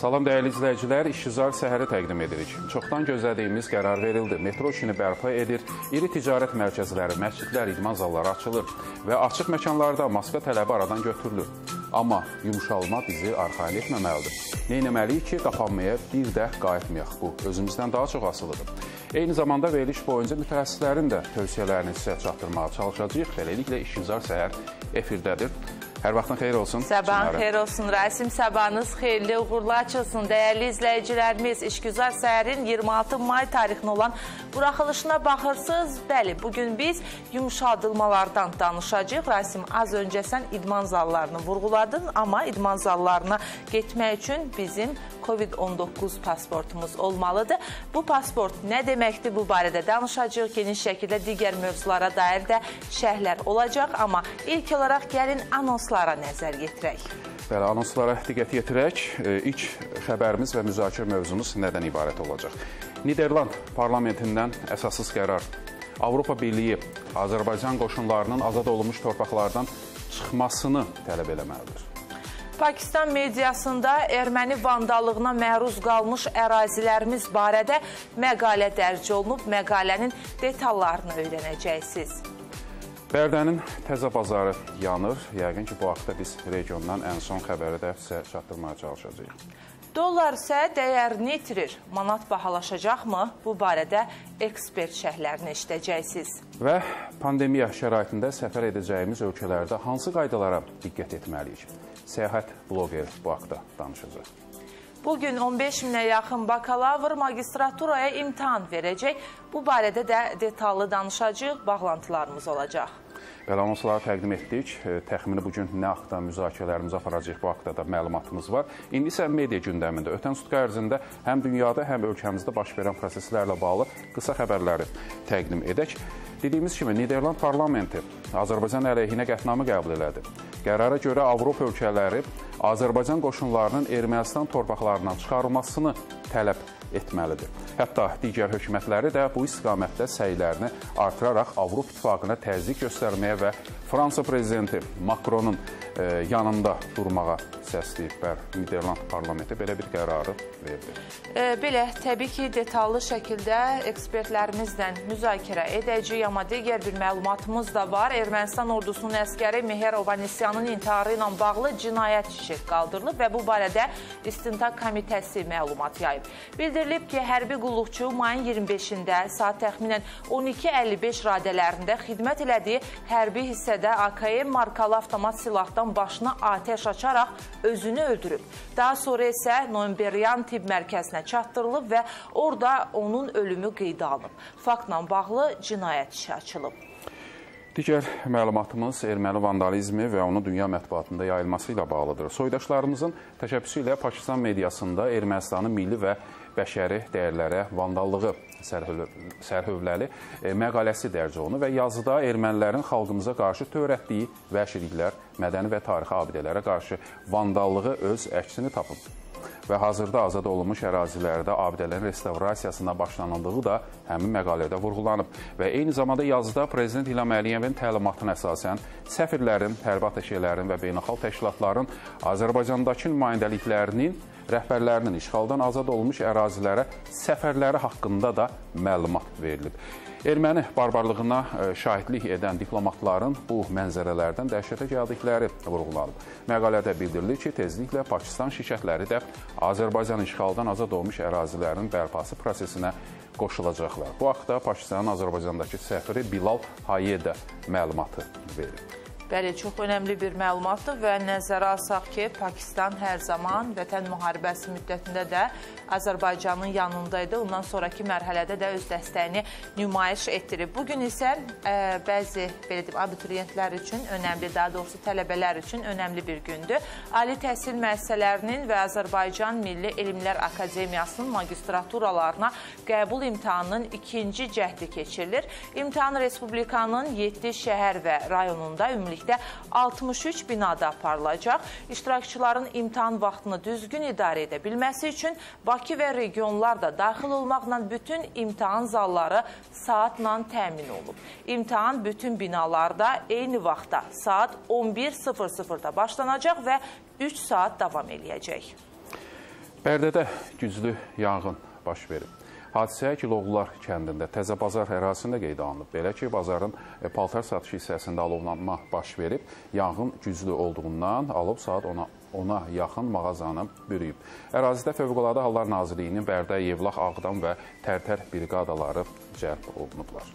Salam dəyərli izləyicilər, İşgüzar səhəri təqdim edirik. Çoxdan gözlədiyimiz qərar verildi. Metro işini bərpa edir, iri ticarət mərkəzləri, məscidlər, idman zalları açılır və açıq məkanlarda maska tələbi aradan götürülür. Amma yumuşalma bizi arxain etməməlidir. Neynəməliyik ki, qapanmaya bir də qayıtmayaq. Bu, özümüzdən daha çox asılıdır. Eyni zamanda veriliş boyunca mütəxəssislərin də tövsiyələrini sizə çatdırmağa çalışacağıq. Beləliklə, İşgüzar səhər efirdədir. Hər vaxtın xeyir olsun. Sabahın xeyir olsun. Rasim sabahınız xeyirli, uğurlu açılsın. Dəyərli izləyicilərimiz, İşgüzar səhərin 26 may tarixində olan buraxılışına baxırsınız. Bəli, bugün biz yumuşadılmalardan danışacağıq. Rasim, az öncə sən idman zallarını vurğuladın, amma idman zallarına getmək üçün bizim COVID-19 pasportumuz olmalıdır. Bu pasport nə deməkdir bu barədə danışacağıq. Geniş şəkildə digər mövzulara dair də şərhlər olacaq. Amma ilk olaraq gəlin anonslara nəzər yetirək. Bəli, anonslara diqqət yetirək. İlk xəbərimiz və müzakirə mövzumuz nədən ibarət olacaq? Niderland parlamentindən əsassız qərar. Avropa Birliyi Azərbaycan qoşunlarının azad olunmuş torpaqlardan çıxmasını tələb eləməlidir. Pakistan mediasında erməni vandallığına məruz qalmış ərazilərimiz barədə məqalə dərc olunub. Məqalənin detallarını öyrənəcəksiniz. Bərdənin təzə bazarı yanır. Yəqin ki, bu haqda biz regiondan ən son xəbəri də sizə çatdırmaya çalışacağıq. Dollar isə dəyərini itirir. Manat bahalaşacaqmı? Bu barədə ekspert şəhlərini işləyəcəksiniz. Və pandemiya şəraitində səfər edəcəyimiz ölkələrdə hansı qaydalara diqqət etməliyik? Səyahət bloqeri bu haqda danışacaq. Bugün 15 minə yaxın bakalavr magistraturaya imtihan verəcək. Bu barədə də detallı danışacaq, bağlantılarımız olacaq. Anonsları təqdim etdik. Təxmini bugün nə haqda müzakirələrimizi aparacaq bu haqda da məlumatımız var. İndi isə media gündəmində ötən sutqa ərzində həm dünyada, həm ölkəmizdə baş verən proseslərlə bağlı qısa xəbərləri təqdim edək. Dediyimiz kimi Niderland parlamenti Azərbaycan əleyhinə qətnamə qəbul elədi. Qərara görə Avropa ölkələri Azərbaycan qoşunlarının Ermənistan torpaqlarından çıxarılmasını tələb etməlidir. Hətta digər hökumətləri də bu istiqamətdə səylərini artıraraq Avropa İttifaqına təzyiq göstərməyə və Fransa prezidenti Makronun e, yanında durmağa səsləyiblər. Niderland parlamenti belə bir qərarı verdi. E, belə, təbii ki, detallı şəkildə ekspertlərimizlə müzakirə edəcəyik, amma digər bir məlumatımız da var. Ermənistan ordusunun əskəri Meher Ovanesyanın intiharı ilə bağlı cinayət işi qaldırılıb və bu barədə İstintaq Komitəsi məlumat yayıb. Bildirilib ki, hərbi qulluqçu mayın 25-də saat təxminən 12.55 radələrində xidmət elədiyi hərbi hissədə AKM markalı avtomat silahdan başına atəş açaraq özünü öldürüb. Daha sonra isə Noymberiyan tibb mərkəzinə çatdırılıb və orada onun ölümü qeydə alınıb. Faktla bağlı cinayət işi açılıb. Digər məlumatımız erməni vandalizmi və onun dünya mətbuatında yayılması ilə bağlıdır. Soydaşlarımızın təşəbbüsü ilə Pakistan mediasında Ermənistanın milli və bəşəri dəyərlərə vandallığı sərhövləli e, məqaləsi dərc olunur və yazıda ermənilərin xalqımıza qarşı törətdiyi vəhşiliklər, mədəni və tarixi abidələrə qarşı vandallığı öz əksini tapıb və hazırda azad olunmuş ərazilərdə abidələrin restavrasiyasına başlanıldığı da həmin məqalədə vurğulanıb. Və eyni zamanda yazıda Prezident İlham Əliyevin təlimatına əsasən səfirlərin, hərbi ateşələrin və beynəlxalq təşkilatların Azərbaycandakı nümayəndəliklərinin rəhbərlərinin işğaldan azad olunmuş ərazilərə səfərləri haqqında da məlumat verilib. Erməni barbarlığına e, şahidlik edən diplomatların bu mənzərələrdən dəhşətə gəldikləri vurğulanıb. Məqalədə bildirilir ki, tezliklə Pakistan şirkətləri də Azərbaycan işğaldan azad olmuş ərazilərin bərpası prosesinə qoşulacaqlar. Bu haqda Pakistanın Azərbaycandakı səfiri Bilal Hayeda məlumatı verib. Bəli, çox önəmli bir məlumatdır və nəzərə alsaq ki, Pakistan hər zaman vətən müharibəsi müddətində də Azərbaycanın yanındaydı. Ondan sonraki mərhələdə də öz dəstəyini nümayiş etdirib. Bugün isə ə, e, bəzi belə deyim, abituriyentlər üçün önəmli, daha doğrusu tələbələr üçün önəmli bir gündür. Ali təhsil müəssisələrinin və Azərbaycan Milli Elmlər Akademiyasının magistraturalarına qəbul imtahanının ikinci cəhdi keçirilir. İmtahan Respublikanın 7 şəhər və rayonunda ümumilikdə ümumilikdə 63 binada aparılacaq. İştirakçıların imtahan vaxtını düzgün idarə edə bilməsi üçün Bakı və regionlar da daxil olmaqla bütün imtahan zalları saatla təmin olunub. İmtahan bütün binalarda eyni vaxtda saat 11.00-da başlanacaq və 3 saat davam eləyəcək. Bərdədə güclü yanğın baş verib. Hadisə Kiloğlular kəndində Təzə Bazar ərazisində qeydə alınıb. Belə ki, bazarın e, paltar satışı hissəsində alovlanma baş verib. Yanğın güclü olduğundan alıb saat ona ona yaxın mağazanı bürüyüb. Ərazidə Fövqəladə Hallar Nazirliyinin Bərdə, Yevlax, Ağdam və Tərtər briqadaları cəlb olunublar.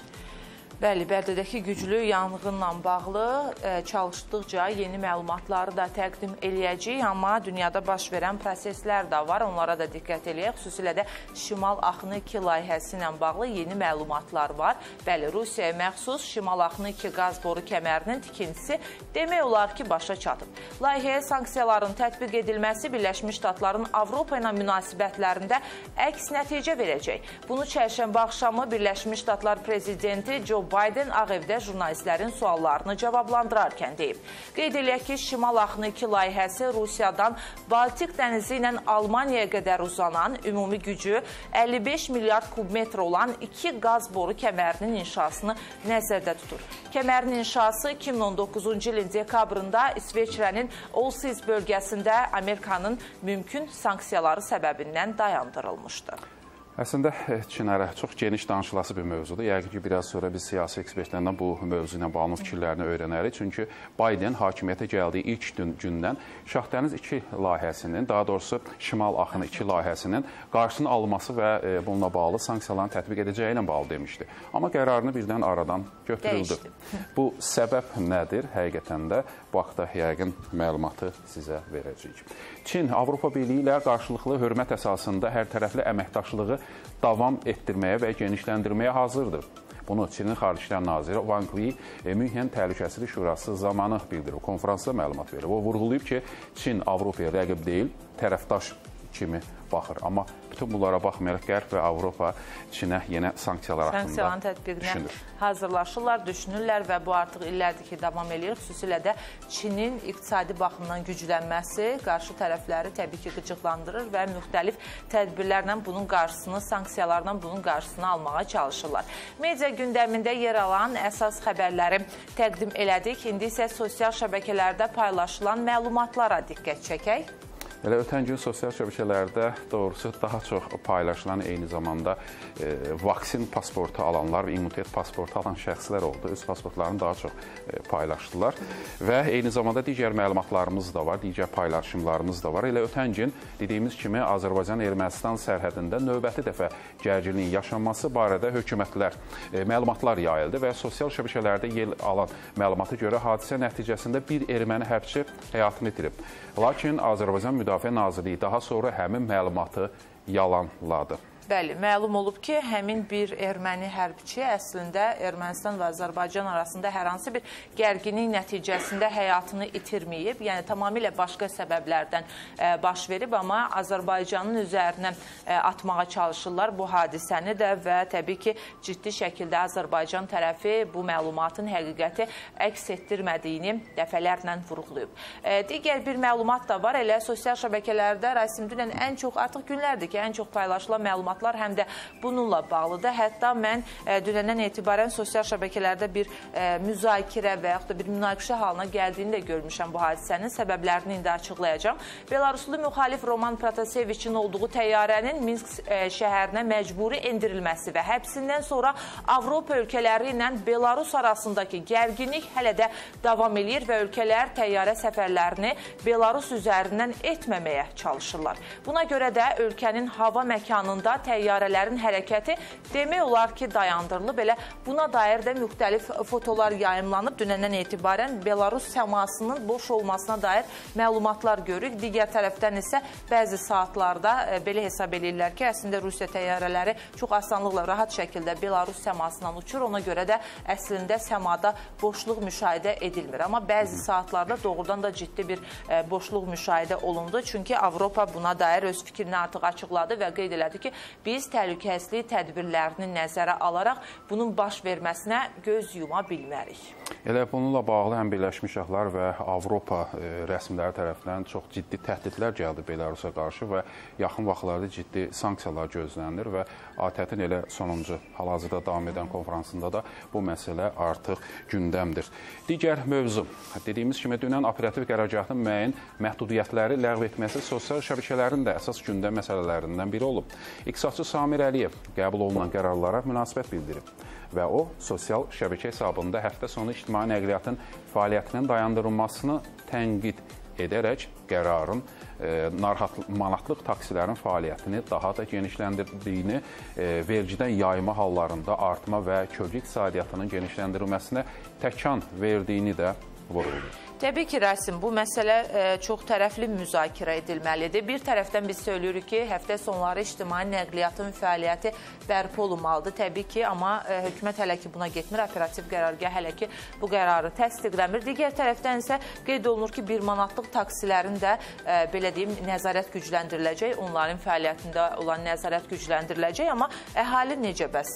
Bəli, Bərdədəki güclü yanğınla bağlı e, çalışdıqca yeni məlumatları da təqdim eləyəcəyik, amma dünyada baş verən proseslər də var, onlara da diqqət eləyək. Xüsusilə də Şimal Axını 2 layihəsi ilə bağlı yeni məlumatlar var. Bəli, Rusiyaya məxsus Şimal Axını 2 qaz boru kəmərinin tikintisi demək olar ki, başa çatıb. Layihəyə sanksiyaların tətbiq edilməsi Birləşmiş Ştatların Avropa ilə münasibətlərində əks nəticə verəcək. Bunu çərşənbə axşamı Birləşmiş Ştatlar prezidenti Joe Biden Ağ evdə jurnalistlərin suallarını cavablandırarkən deyib. Qeyd eləyək ki, Şimal Axını 2 layihəsi Rusiyadan Baltik dənizi ilə Almaniyaya qədər uzanan ümumi gücü 55 milyard kubmetr olan iki qaz boru kəmərinin inşasını nəzərdə tutur. Kəmərin inşası 2019-cu ilin dekabrında İsveçrənin Olsiz bölgəsində Amerikanın mümkün sanksiyaları səbəbindən dayandırılmışdı. Əslində eh, Çinərə çox geniş danışılası bir mövzudur. Yəqin ki, biraz sonra biz siyasi ekspertlərdən bu mövzu ilə bağlı fikirlərini öyrənərik. Çünki Biden hakimiyyətə gəldiyi ilk gün, gündən Şahdəniz 2 layihəsinin, daha doğrusu Şimal Axını 2 layihəsinin qarşısının alınması və e, bununla bağlı sanksiyaların tətbiq edəcəyi ilə bağlı demişdi. Amma qərarını birdən aradan götürüldü. Dəyişdi. Bu səbəb nədir? Həqiqətən də bu haqda yəqin məlumatı sizə verəcəyik. Çin Avropa Birliyi ilə qarşılıqlı hörmət əsasında hər tərəfli əməkdaşlığı davam etdirməyə və genişləndirməyə hazırdır. Bunu Çinin Xarici İşlər naziri Wang Yi e, Münhen Təhlükəsizlik Şurası zamanı bildirib. Konfransda məlumat verib. O vurğulayıb ki, Çin Avropaya rəqib deyil, tərəfdaş kimi baxır. Amma bütün bunlara baxmayaraq Qərb və Avropa Çinə yenə sanksiyalar haqqında Sanksiyaların tətbiqinə hazırlaşırlar, düşünürlər və bu artıq illərdir ki, davam eləyir. Xüsusilə də Çinin iqtisadi baxımdan güclənməsi qarşı tərəfləri təbii ki, qıcıqlandırır və müxtəlif tədbirlərlə bunun qarşısını, sanksiyalarla bunun qarşısını almağa çalışırlar. Media gündəmində yer alan əsas xəbərləri təqdim elədik. İndi isə sosial şəbəkələrdə paylaşılan məlumatlara diqqət çəkək. Elə ötən gün sosial şəbəkələrdə doğrusu daha çox paylaşılan eyni zamanda e, vaksin pasportu alanlar və immunitet pasportu alan şəxslər oldu. Öz pasportlarını daha çox e, paylaşdılar və eyni zamanda digər məlumatlarımız da var, digər paylaşımlarımız da var. Elə ötən gün dediyimiz kimi Azərbaycan-Ermənistan sərhədində növbəti dəfə gərginliyin yaşanması barədə hökumətlər e, məlumatlar yayıldı və sosial şəbəkələrdə yer alan məlumata görə hadisə nəticəsində bir erməni hərbçi həyatını itirib. Lakin Azərbaycan Müdafiə Nazirliyi daha sonra həmin məlumatı yalanladı. Bəli, məlum olub ki, həmin bir erməni hərbçi əslində Ermənistan və Azərbaycan arasında hər hansı bir gərginlik nəticəsində həyatını itirməyib. Yəni, tamamilə başqa səbəblərdən e, baş verib, amma Azərbaycanın üzərinə e, atmağa çalışırlar bu hadisəni də və təbii ki, ciddi şəkildə Azərbaycan tərəfi bu məlumatın həqiqəti əks etdirmədiyini dəfələrlə vurğulayıb. E, digər bir məlumat da var, elə sosial şəbəkələrdə Rasim Dünən ən çox, artıq günlərdir ki, ən çox paylaşılan məlumat məlumatlar həm də bununla bağlıdır. Hətta mən e, dünəndən etibarən sosial şəbəkələrdə bir e, müzakirə və yaxud da bir münaqişə halına gəldiyini də görmüşəm bu hadisənin. Səbəblərini indi açıqlayacağam. Belaruslu müxalif Roman Protaseviçin olduğu təyyarənin Minsk e, şəhərinə məcburi endirilməsi və həbsindən sonra Avropa ölkələri ilə Belarus arasındakı gərginlik hələ də davam eləyir və ölkələr təyyarə səfərlərini Belarus üzərindən etməməyə çalışırlar. Buna görə də ölkənin hava məkanında təyyarələrin hərəkəti demək olar ki, dayandırılıb. Belə buna dair də müxtəlif fotolar yayımlanıb. Dünəndən etibarən Belarus səmasının boş olmasına dair məlumatlar görürük. Digər tərəfdən isə bəzi saatlarda e, belə hesab edirlər ki, əslində Rusiya təyyarələri çox asanlıqla, rahat şəkildə Belarus səmasından uçur. Ona görə də əslində səmada boşluq müşahidə edilmir. Amma bəzi saatlarda doğrudan da ciddi bir e, boşluq müşahidə olundu. Çünki Avropa buna dair öz fikrini artıq açıqladı və qeyd elədi ki, biz təhlükəsizlik tədbirlərini nəzərə alaraq bunun baş verməsinə göz yuma bilmərik. Elə bununla bağlı həm Birləşmiş Ştatlar və Avropa e, rəsmiləri tərəfindən çox ciddi təhdidlər gəldi Belarusa qarşı və yaxın vaxtlarda ciddi sanksiyalar gözlənilir və ATƏT-in elə sonuncu hal-hazırda davam edən konfransında da bu məsələ artıq gündəmdir. Digər mövzu, dediyimiz kimi dünən operativ qərargahın müəyyən məhdudiyyətləri ləğv etməsi sosial şəbəkələrin də əsas gündəm məsələlərindən biri olub. İqtisadçı Samir Əliyev qəbul olunan qərarlara münasibət bildirib və o sosial şəbəkə hesabında həftə sonu ictimai nəqliyyatın fəaliyyətinin dayandırılmasını tənqid edərək qərarın e, narahat manatlıq taksilərin fəaliyyətini daha da genişləndirdiyini, e, vergidən yayma hallarında artma və kölgə iqtisadiyyatının genişləndirilməsinə təkan verdiyini də vurğulayır. Təbii ki, Rasim, bu məsələ e, çox tərəfli müzakirə edilməlidir. Bir tərəfdən biz söylüyoruz ki, həftə sonları ictimai nəqliyyatın fəaliyyəti bərpa olunmalıdır. Təbii ki, amma e, hökumət hələ ki buna getmir. Operativ qərargah hələ ki bu qərarı təsdiqləmir. Digər tərəfdən isə qeyd olunur ki, bir manatlıq taksilərin də e, belə deyim, nəzarət gücləndiriləcək. Onların fəaliyyətində olan nəzarət gücləndiriləcək. Amma əhali necə bəs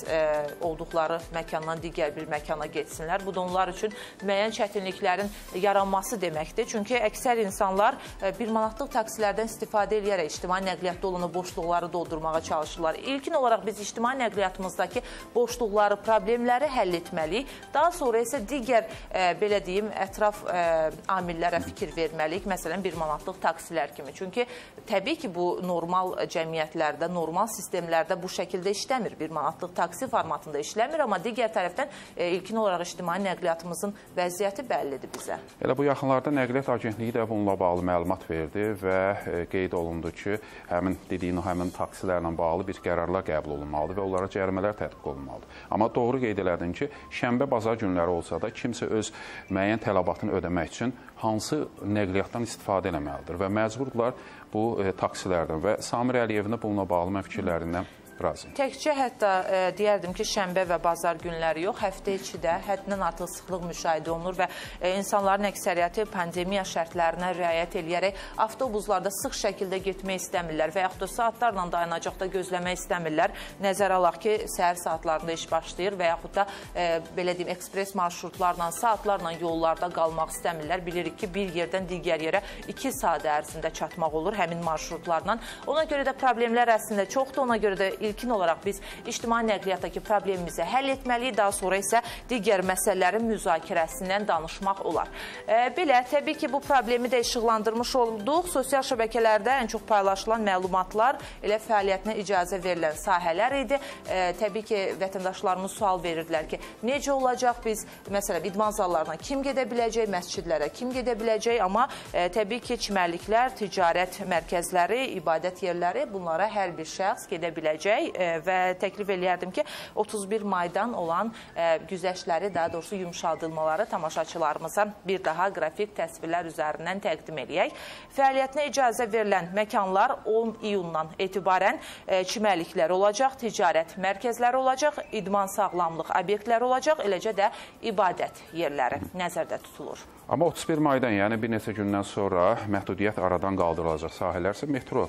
olduqları məkandan digər bir məkana getsinlər? Bu da onlar üçün müəyyən çətinliklərin yaranması yaranması deməkdir. Çünki əksər insanlar e, bir manatlıq taksilərdən istifadə edərək ictimai nəqliyyatda olan boşluqları doldurmağa çalışırlar. İlkin olaraq biz ictimai nəqliyyatımızdakı boşluqları, problemləri həll etməliyik. Daha sonra isə digər e, belə deyim, ətraf e, amillərə fikir verməliyik. Məsələn, bir manatlıq taksilər kimi. Çünki təbii ki, bu normal cəmiyyətlərdə, normal sistemlərdə bu şəkildə işləmir. Bir manatlıq taksi formatında işləmir, amma digər tərəfdən ilkin olaraq ictimai nəqliyyatımızın vəziyyəti bəllidir bizə. Elə bu yaxınlarda Nəqliyyat Agentliyi də bununla bağlı məlumat verdi və e, qeyd olundu ki, həmin dediyin o həmin taksilərlə bağlı bir qərarlar qəbul olunmalıdır və onlara cərimələr tətbiq olunmalıdır. Amma doğru qeyd elədin ki, şənbə bazar günləri olsa da kimsə öz müəyyən tələbatını ödəmək üçün hansı nəqliyyatdan istifadə etməlidir və məcburdular bu e, taksilərdən və Samir Əliyevin də bununla bağlı mən fikirlərindən razıyam. Təkcə hətta e, deyərdim ki, şənbə və bazar günləri yox, həftə içi də həddindən artıq sıxlıq müşahidə olunur və e, insanların əksəriyyəti pandemiya şərtlərinə riayət eləyərək avtobuslarda sıx şəkildə getmək istəmirlər və yaxud da saatlarla dayanacaqda gözləmək istəmirlər. Nəzərə alaq ki, səhər saatlarında iş başlayır və yaxud da e, belə deyim, ekspres marşrutlarla, saatlarla yollarda qalmaq istəmirlər. Bilirik ki, bir yerdən digər yerə 2 saat ərzində çatmaq olur həmin marşrutlarla. Ona görə də problemlər əslində çoxdur. Ona görə də ilkin olaraq biz ictimai nəqliyyatdakı problemimizi həll etməliyik, daha sonra isə digər məsələlərin müzakirəsindən danışmaq olar. E, belə, təbii ki, bu problemi də işıqlandırmış olduq. Sosial şəbəkələrdə ən çox paylaşılan məlumatlar elə fəaliyyətinə icazə verilən sahələr idi. E, təbii ki, vətəndaşlarımız sual verirdilər ki, necə olacaq biz, məsələn, idman zallarına kim gedə biləcək, məscidlərə kim gedə biləcək, amma e, təbii ki, çimərliklər, ticarət mərkəzləri, ibadət yerləri bunlara hər bir şəxs gedə biləcək edəcək e, və təklif eləyərdim ki, 31 maydan olan e, güzəştləri, daha doğrusu yumşaldılmaları tamaşaçılarımıza bir daha qrafik təsvirlər üzərindən təqdim eləyək. Fəaliyyətinə icazə verilən məkanlar 10 iyundan etibarən e, çimərliklər olacaq, ticarət mərkəzləri olacaq, idman sağlamlıq obyektləri olacaq, eləcə də ibadət yerləri nəzərdə tutulur. Amma 31 maydan, yəni bir neçə gündən sonra məhdudiyyət aradan qaldırılacaq sahələr isə metro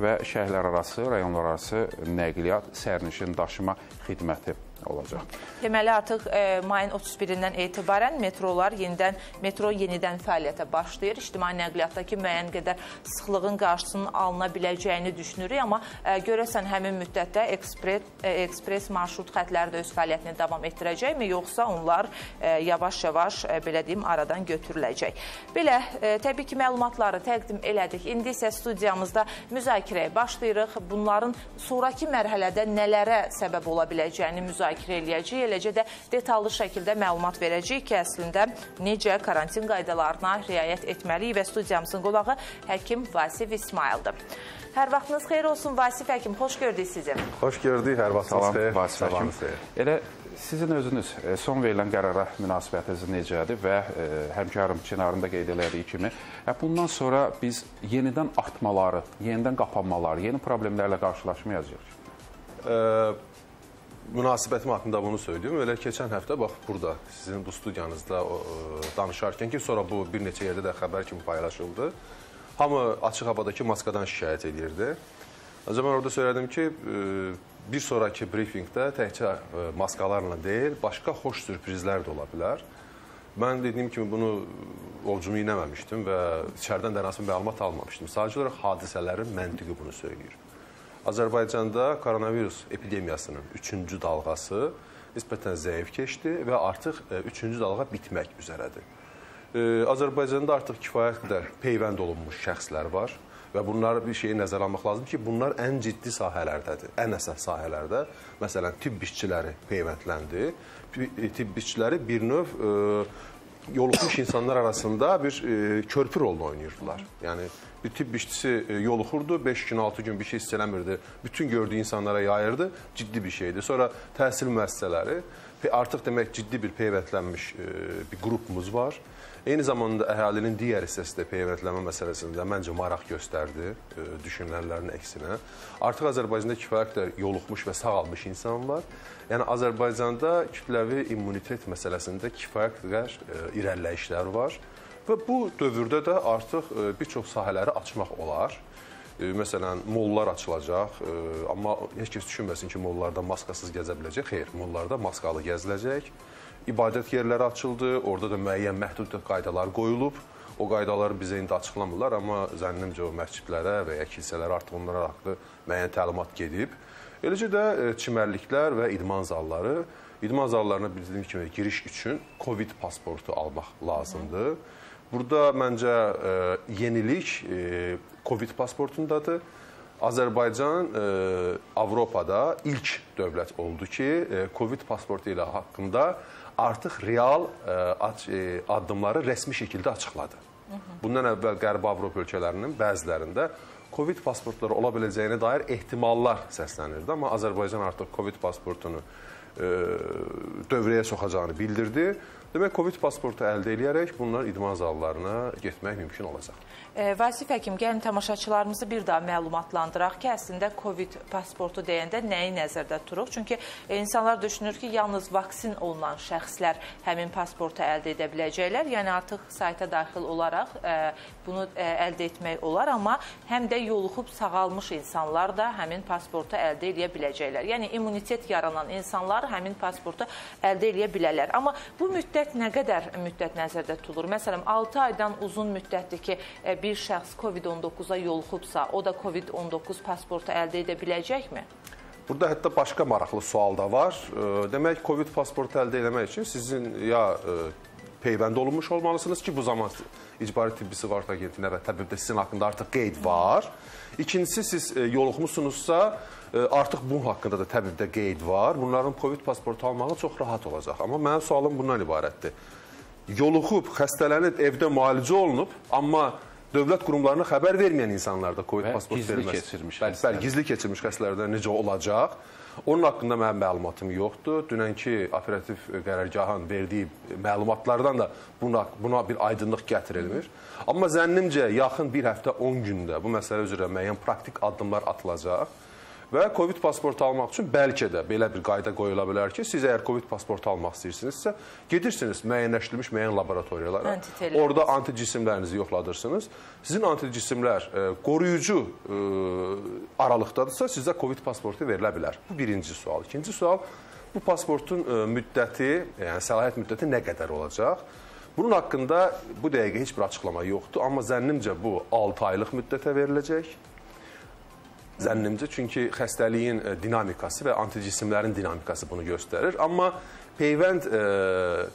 və şəhərlərarası, rayonlararası nəqliyyat, sərnişin daşıma xidməti olacaq. Deməli artıq e, mayın 31-dən etibarən metrolar yenidən metro yenidən fəaliyyətə başlayır. İctimai nəqliyyatdakı müəyyən qədər sıxlığın qarşısının alına biləcəyini düşünürük, amma e, görəsən həmin müddətdə ekspres e, ekspres marşrut xətləri də öz fəaliyyətini davam etdirəcəkmi, yoxsa onlar e, yavaş-yavaş e, belə deyim aradan götürüləcək. Belə e, təbii ki məlumatları təqdim elədik. İndi isə studiyamızda müzakirəyə başlayırıq. Bunların sonrakı mərhələdə nələrə səbəb ola biləcəyini müzakirə müzakirə eləyəcəyik. Eləcə də detallı şəkildə məlumat verəcəyik ki, əslində necə karantin qaydalarına riayət etməliyik və studiyamızın qolağı həkim Vasif İsmaildir. Hər vaxtınız xeyir olsun Vasif həkim, xoş gördük sizi. Xoş gördük, hər vaxtınız xeyir. Vasif həkim. Elə sizin özünüz e, son verilən qərara münasibətiniz necədir və e, həmkarım Çinarın da qeyd elədiyi kimi, ə, bundan sonra biz yenidən artmaları, yenidən qapanmaları, yeni problemlərlə qarşılaşmayacağıq. Ə, münasibətim haqqında bunu söyləyim. Elə keçən həftə bax burada sizin bu studiyanızda o, danışarkən ki, sonra bu bir neçə yerdə də xəbər kimi paylaşıldı. Hamı açıq havadakı maskadan şikayət edirdi. Ancaq mən orada söylədim ki, bir sonraki brifinqdə təkcə maskalarla deyil, başqa xoş sürprizlər də ola bilər. Mən dediyim kimi bunu ovcumu inəməmişdim və içəridən də hansı məlumat almamışdım. Sadəcə olaraq hadisələrin məntiqi bunu söyləyir. Azərbaycanda koronavirus epidemiyasının 3-cü dalğası nisbətən zəif keçdi və artıq 3-cü dalğa bitmək üzrədir. Azərbaycanda artıq kifayət qədər peyvənd olunmuş şəxslər var və bunları bir şeyi nəzərə almaq lazımdır ki, bunlar ən ciddi sahələrdədir. Ən əsas sahələrdə, məsələn, tibb işçiləri peyvəndləndi. Tibb işçiləri bir növ e, yoluxmuş insanlar arasında bir e, körpü rolunu oynayırdılar. Yəni bir tibb işçisi e, yoluxurdu, 5 gün, 6 gün bir şey hiss eləmirdi. Bütün gördüyü insanlara yayırdı. Ciddi bir şeydi. Sonra təhsil müəssisələri artıq demək ciddi bir peyvəndlənmiş e, bir qrupumuz var. Eyni zamanda əhalinin digər hissəsi də peyvəndlənmə məsələsində məncə maraq göstərdi e, düşünülənlərin əksinə. Artıq Azərbaycanda kifayət qədər yoluxmuş və sağalmış insan var. Yəni Azərbaycanda kütləvi immunitet məsələsində kifayət qədər e, irəliləyişlər var və bu dövrdə də artıq e, bir çox sahələri açmaq olar. Məsələn, mollar açılacaq, amma heç kəs düşünməsin ki, mollarda maskasız gəzə biləcək. Xeyr, mollarda maskalı gəziləcək ibadət yerləri açıldı, orada da müəyyən məhdud qaydalar qoyulub. O qaydaları bizə indi açıqlamırlar, amma zənnimcə o məscidlərə və ya kilsələrə artıq onlara haqlı müəyyən təlimat gedib. Eləcə də e, çimərliklər və idman zalları, idman zallarına bildiyim kimi giriş üçün COVID pasportu almaq lazımdır. Burada məncə e, yenilik e, COVID pasportundadır. Azərbaycan e, Avropada ilk dövlət oldu ki, e, COVID pasportu ilə haqqında artıq real ə, e, e, addımları rəsmi şəkildə açıqladı. Bundan əvvəl Qərbi Avropa ölkələrinin bəzilərində Covid pasportları ola biləcəyinə dair ehtimallar səslənirdi, amma Azərbaycan artıq Covid pasportunu ə, e, dövrəyə soxacağını bildirdi. Demək, Covid pasportu əldə edərək bunlar idman zallarına getmək mümkün olacaq. E, Vasif həkim, gəlin tamaşaçılarımızı bir daha məlumatlandıraq ki, əslində COVID pasportu deyəndə nəyi nəzərdə tuturuq? Çünki e, insanlar düşünür ki, yalnız vaksin olunan şəxslər həmin pasportu əldə edə biləcəklər. Yəni artıq sayta daxil olaraq e, bunu e, əldə etmək olar, amma həm də yoluxub sağalmış insanlar da həmin pasportu əldə edə biləcəklər. Yəni immunitet yaranan insanlar həmin pasportu əldə edə bilərlər. Amma bu müddət nə qədər müddət nəzərdə tutulur? Məsələn, 6 aydan uzun müddətdir ki, e, bir şəxs COVID-19-a yoluxubsa, o da COVID-19 pasportu əldə edə biləcəkmi? Burada hətta başqa maraqlı sual da var. Demək, COVID pasportu əldə etmək üçün sizin ya peyvənd olunmuş olmalısınız ki, bu zaman İcbari Tibbi Sığorta Agentliyinə və təbibdə sizin haqqında artıq qeyd var. İkincisi, siz yoluxmusunuzsa, artıq bunun haqqında da təbibdə qeyd var. Bunların COVID pasportu almağı çox rahat olacaq. Amma mənim sualım bundan ibarətdir. Yoluxub, xəstələnib, evdə müalicə olunub, amma dövlət qurumlarına xəbər verməyən insanlarda COVID pasport verilməz. Gizli keçirmiş bəli, bəli, gizli keçirmiş xəstələrdə necə olacaq? Onun haqqında mənim məlumatım yoxdur. Dünənki operativ qərargahın verdiyi məlumatlardan da buna, buna bir aydınlıq gətirilmir. Amma zənnimcə yaxın bir həftə 10 gündə bu məsələ üzrə müəyyən praktik addımlar atılacaq. Və Covid pasportu almaq üçün bəlkə də belə bir qayda qoyula bilər ki, siz əgər Covid pasportu almaq istəyirsinizsə, gedirsiniz müəyyənləşdirilmiş müəyyən laboratoriyalara. Orada anticismlərinizi yoxladırsınız. Sizin anticismlər e, qoruyucu e, aralıqdadırsa, sizə Covid pasportu verilə bilər. Bu birinci sual. İkinci sual, bu pasportun e, müddəti, yəni səlahiyyət müddəti nə qədər olacaq? Bunun haqqında bu dəqiqə heç bir açıqlama yoxdur, amma zənnimcə bu 6 aylıq müddətə veriləcək. Zənnimcə, çünki xəstəliyin e, dinamikası və anticismlərin dinamikası bunu göstərir. Amma peyvənd e,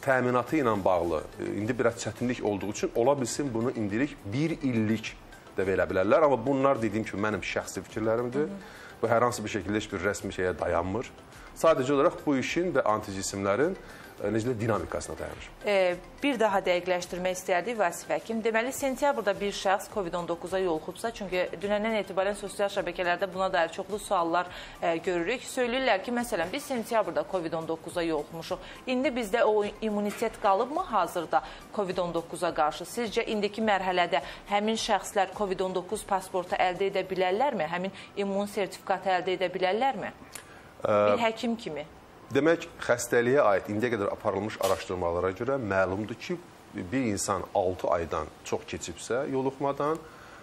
təminatı ilə bağlı e, indi biraz çətinlik olduğu üçün ola bilsin bunu indirik bir illik də verə bilərlər. Amma bunlar dediyim kimi mənim şəxsi fikirlərimdir. Hı -hı. Bu hər hansı bir şəkildə heç bir rəsmi şeyə dayanmır. Sadəcə olaraq bu işin və anticismlərin necə dinamikasına dayanır. E, bir daha dəqiqləşdirmək istərdik Vasif həkim. Deməli, sentyabrda bir şəxs COVID-19-a yoluxubsa, çünki dünəndən etibarən sosial şəbəkələrdə buna dair çoxlu suallar e, görürük. Söyləyirlər ki, məsələn, biz sentyabrda COVID-19-a yoluxmuşuq. İndi bizdə o immunitet qalıbmı hazırda COVID-19-a qarşı? Sizcə indiki mərhələdə həmin şəxslər COVID-19 pasportu əldə edə bilərlərmi? Həmin immun sertifikatı əldə edə bilərlərmi? Bir həkim kimi. Demək, xəstəliyə aid indiyə qədər aparılmış araşdırmalara görə məlumdur ki, bir insan 6 aydan çox keçibsə yoluxmadan,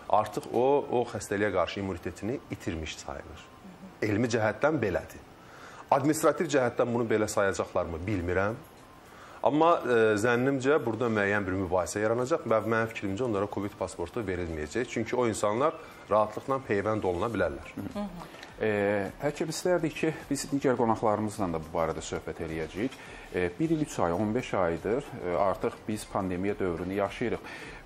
artıq o, o xəstəliyə qarşı immunitetini itirmiş sayılır. Elmi cəhətdən belədir. Administrativ cəhətdən bunu belə sayacaqlarmı bilmirəm. Amma e, zənnimcə burada müəyyən bir mübahisə yaranacaq və mənim fikrimcə onlara Covid pasportu verilməyəcək. Çünki o insanlar rahatlıqla peyvənd oluna bilərlər. E, həkim istərdik ki, biz digər qonaqlarımızla da bu barədə söhbət eləyəcəyik. E, 1 il 3 ay, 15 aydır e, artıq biz pandemiya dövrünü yaşayırıq.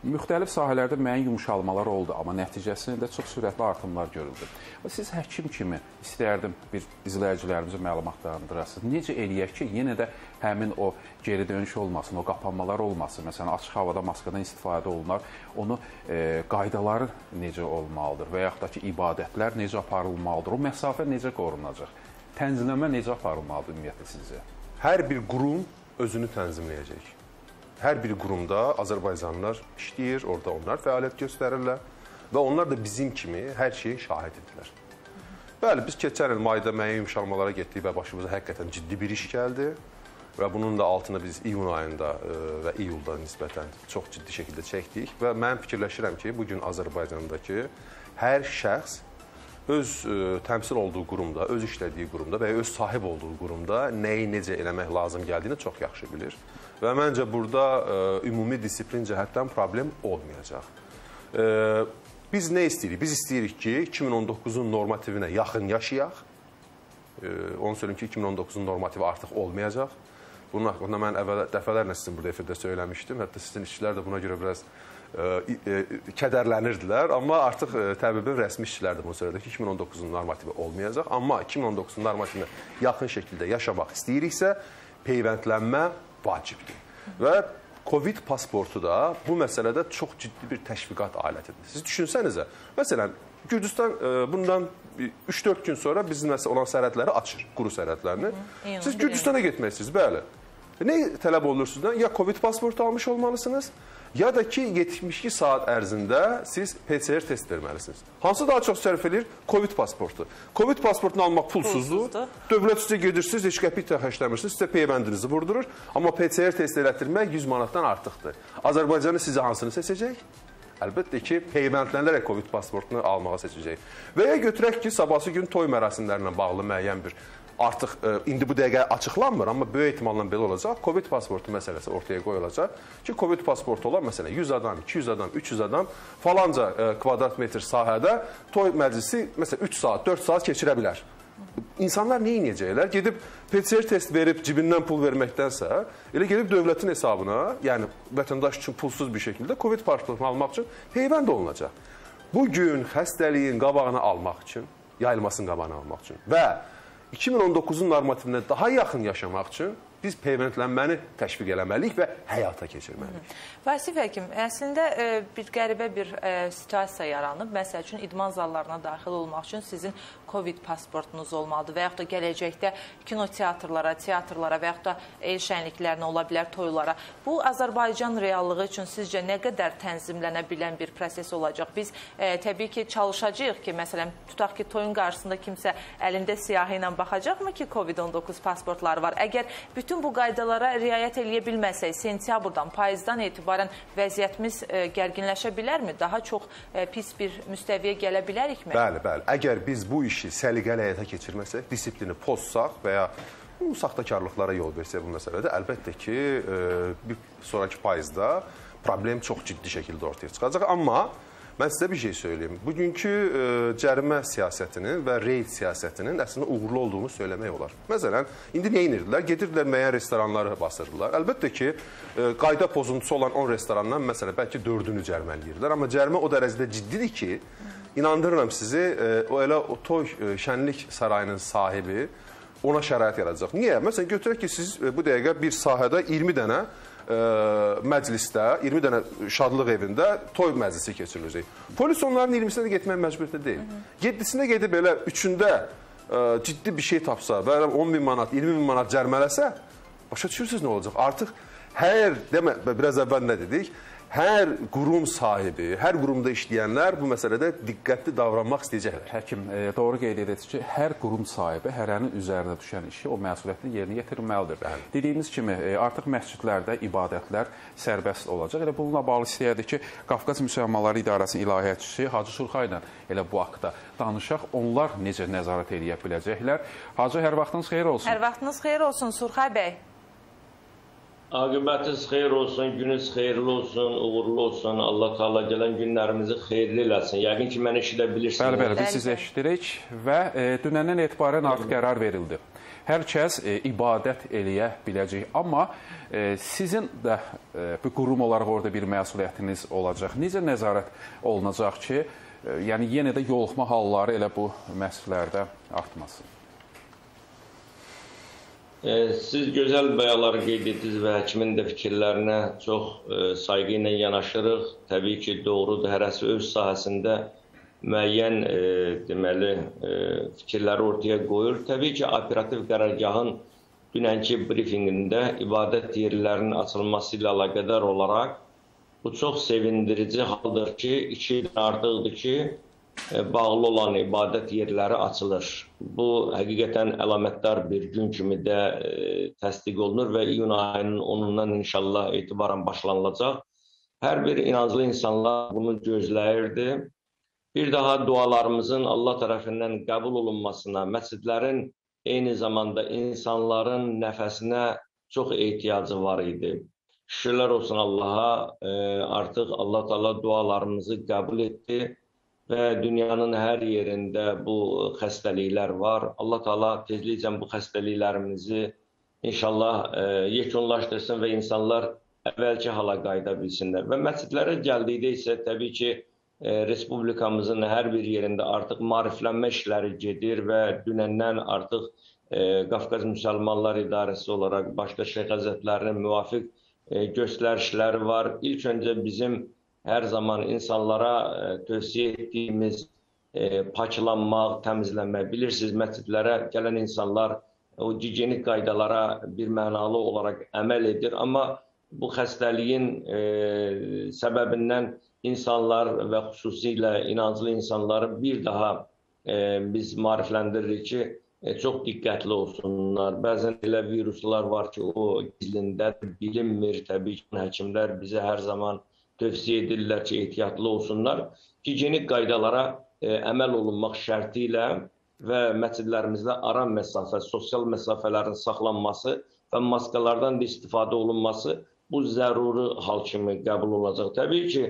Müxtəlif sahələrdə müəyyən yumşalmalar oldu, amma nəticəsində çox sürətli artımlar görüldü. Siz həkim kimi istərdim bir izləyicilərimizə məlumatlandırasınız. Necə eləyək ki, yenə də həmin o geri dönüş olmasın, o qapanmalar olmasın. Məsələn, açıq havada maskadan istifadə olunar. Onu e, qaydaları necə olmalıdır və yaxud da ki, ibadətlər necə aparılmalıdır? O məsafə necə qorunacaq? Tənzimləmə necə aparılmalıdır ümumiyyətlə sizcə? Hər bir qurum özünü tənzimləyəcək. Hər bir qurumda Azərbaycanlılar işləyir, orada onlar fəaliyyət göstərirlər və onlar da bizim kimi hər şeyin şahididirlər. Bəli, biz keçən il mayda müəyyən yumşalmalara getdik və başımıza həqiqətən ciddi bir iş gəldi və bunun da altını biz iyun ayında ə, və iyulda nisbətən çox ciddi şəkildə çəkdik və mən fikirləşirəm ki, bu gün Azərbaycandakı hər şəxs öz ə, təmsil olduğu qurumda, öz işlədiyi qurumda və ya öz sahib olduğu qurumda nəyi necə eləmək lazım gəldiyini çox yaxşı bilir. Və məncə burada ə, ümumi disiplin cəhətdən problem olmayacaq. Ə, biz nə istəyirik? Biz istəyirik ki, 2019-un normativinə yaxın yaşayaq. Ə, onu söyləyim ki, 2019-un normativi artıq olmayacaq. Bunun haqqında mən əvvəl dəfələrlə sizin burada efirdə söyləmişdim. Hətta sizin işçilər də buna görə biraz kədərlənirdilər, amma artıq ə, təbibin rəsmi işçilər də bunu söylədi ki, 2019-un normativi olmayacaq. Amma 2019-un normativinə yaxın şəkildə yaşamaq istəyiriksə, peyvəndlənmə vacibdir. Və Covid pasportu da bu məsələdə çox ciddi bir təşviqat alətidir. Siz düşünsənizə, məsələn, Gürcüstan ə, bundan 3-4 gün sonra bizim olan sərhədləri açır, quru sərhədlərini. Siz Gürcüstana getmək istəyirsiniz, bəli. Nə tələb sizdən? Ya Covid pasportu almış olmalısınız, ya da ki 72 saat ərzində siz PCR test verməlisiniz. Hansı daha çox sərf edir? Covid pasportu. Covid pasportunu almaq pulsuzdur. Pulsuzdur. Dövlət sizə gedirsiniz, heç qəpik də xərcləmirsiniz, sizə peyvəndinizi vurdurur. Amma PCR test elətdirmək 100 manatdan artıqdır. Azərbaycanı sizə hansını seçəcək? Əlbəttə ki, peyvəndlənərək Covid pasportunu almağa seçəcək. Və ya götürək ki, sabahsı gün toy mərasimlərinə bağlı müəyyən bir artıq ə, indi bu dəqiqə açıqlanmır, amma böyük ehtimalla belə olacaq. Covid pasportu məsələsi ortaya qoyulacaq ki, Covid pasportu olan məsələn 100 adam, 200 adam, 300 adam falanca ə, kvadrat metr sahədə toy məclisi məsələn 3 saat, 4 saat keçirə bilər. İnsanlar nə edəcəklər? Gedib PCR test verib cibindən pul verməkdənsə, elə gedib dövlətin hesabına, yəni vətəndaş üçün pulsuz bir şəkildə Covid pasportunu almaq üçün peyvənd olunacaq. Bu gün xəstəliyin qabağını almaq üçün, yayılmasının qabağını almaq üçün və 2019-un normativinə daha yaxın yaşamaq üçün biz peyvəndlənməni təşviq eləməliyik və həyata keçirməliyik. Vasif həkim, əslində e, bir qəribə bir e, situasiya yaranıb. Məsəl üçün idman zallarına daxil olmaq üçün sizin Covid pasportunuz olmalıdır və yaxud da gələcəkdə kinoteatrlara, teatrlara və yaxud da el şənliklərinə ola bilər, toylara. Bu Azərbaycan reallığı üçün sizcə nə qədər tənzimlənə bilən bir proses olacaq? Biz e, təbii ki, çalışacağıq ki, məsələn, tutaq ki, toyun qarşısında kimsə əlində siyahı ilə baxacaqmı ki, Covid-19 pasportları var? Əgər bütün bu qaydalara riayət eləyə bilməsək, sentyabrdan, payızdan etibarən vəziyyətimiz e, gərginləşə bilərmi? Daha çox e, pis bir müstəviyə gələ bilərikmi? Bəli, bəli. Əgər biz bu işi səliqəli həyata keçirməsək, disiplini pozsaq və ya bu saxtakarlıqlara yol versək bu məsələdə, əlbəttə ki, e, bir sonraki payızda problem çox ciddi şəkildə ortaya çıxacaq. Amma mən sizə bir şey söyləyim. Bugünkü e, cərimə siyasətinin və reyd siyasətinin əslində uğurlu olduğunu söyləmək olar. Məsələn, indi nə edirdilər? Gedirdilər müəyyən restoranları basırdılar. Əlbəttə ki, e, qayda pozuntusu olan 10 restorandan məsələn bəlkə 4-ünü cərimələyirdilər, amma cərimə o dərəcədə ciddidir ki, inandırıram sizi, e, o elə o toy e, şənlik sarayının sahibi ona şərait yaradacaq. Niyə? Məsələn, götürək ki, siz e, bu dəqiqə bir sahədə 20 dənə məclisdə, 20 dənə şadlıq evində toy məclisi keçiriləcək. Polis onların 20-sinə də getmək məcburiyyətində deyil. 7-sinə gedib elə 3-ündə ə, ciddi bir şey tapsa və 10 min manat, 20 min manat cərmələsə, başa düşürsünüz nə olacaq? Artıq hər, demə, biraz əvvəl nə dedik? Hər qurum sahibi, hər qurumda işləyənlər bu məsələdə diqqətli davranmaq istəyəcəklər. Həkim, e, doğru qeyd edirsiniz ki, hər qurum sahibi hərənin üzərinə düşən işi o məsuliyyətini yerinə yetirməlidir. Bəli. Dediyimiz kimi, e, artıq məscidlərdə ibadətlər sərbəst olacaq. Elə bununla bağlı istəyərdik ki, Qafqaz Müsəlmanları İdarəsinin ilahiyyatçısı Hacı Surxay ilə elə bu haqda danışaq. Onlar necə nəzarət edə biləcəklər? Hacı, hər vaxtınız xeyir olsun. Hər vaxtınız xeyir olsun Surxay bəy. Aqibətiniz xeyir olsun, gününüz xeyirli olsun, uğurlu olsun. Allah Taala gələn günlərimizi xeyirli eləsin. Yəqin ki, məni eşidə bilirsiniz. Bəli, bəli, biz sizi eşidirik və e, dünəndən etibarən artıq qərar verildi. Hər kəs e, ibadət eləyə biləcək, amma e, sizin də e, bir qurum olaraq orada bir məsuliyyətiniz olacaq. Necə nəzarət olunacaq ki, e, yəni yenə də yoluxma halları elə bu məscidlərdə artmasın? Siz gözəl bəyaları qeyd etdiniz və həkimin də fikirlərinə çox e, sayğı ilə yanaşırıq. Təbii ki, doğrudur, hərəsi öz sahəsində müəyyən e, deməli e, fikirləri ortaya qoyur. Təbii ki, operativ qərargahın dünənki brifinqində ibadət yerlərinin açılması ilə əlaqədar olaraq bu çox sevindirici haldır ki, 2 ildən artıqdır ki, bağlı olan ibadət yerləri açılır. Bu həqiqətən əlamətdar bir gün kimi də e, təsdiq olunur və iyun ayının 10-undan inşallah etibarən başlanılacaq. Hər bir inanclı insanlar bunu gözləyirdi. Bir daha dualarımızın Allah tərəfindən qəbul olunmasına, məscidlərin eyni zamanda insanların nəfəsinə çox ehtiyacı var idi. Şükürlər olsun Allaha, e, artıq Allah Taala dualarımızı qəbul etdi və dünyanın hər yerində bu xəstəliklər var. Allah Taala tezliklə bu xəstəliklərimizi inşallah e, yekunlaşdırsın və insanlar əvvəlki hala qayıda bilsinlər. Və məscidlərə gəldikdə isə təbii ki, e, respublikamızın hər bir yerində artıq maariflənmə işləri gedir və dünəndən artıq e, Qafqaz Müsəlmanlar İdarəsi olaraq başda Şeyx Həzrətlərinin müvafiq e, göstərişləri var. İlk öncə bizim hər zaman insanlara e, tövsiyə etdiyimiz e, paklanmaq, təmizlənmək. Bilirsiniz, məscidlərə gələn insanlar o gigiyenik qaydalara bir mənalı olaraq əməl edir, amma bu xəstəliyin e, səbəbindən insanlar və xüsusilə inanclı insanları bir daha e, biz maarifləndiririk ki, e, çox diqqətli olsunlar. Bəzən elə viruslar var ki, o gizlindədir, bilinmir. Təbii ki, həkimlər bizə hər zaman tövsiyə edirlər ki, ehtiyatlı olsunlar. Gigiyenik qaydalara e, əməl olunmaq şərti ilə və məscidlərimizdə ara məsafə, sosial məsafələrin saxlanması və maskalardan da istifadə olunması bu zəruri hal kimi qəbul olunacaq. Təbii ki,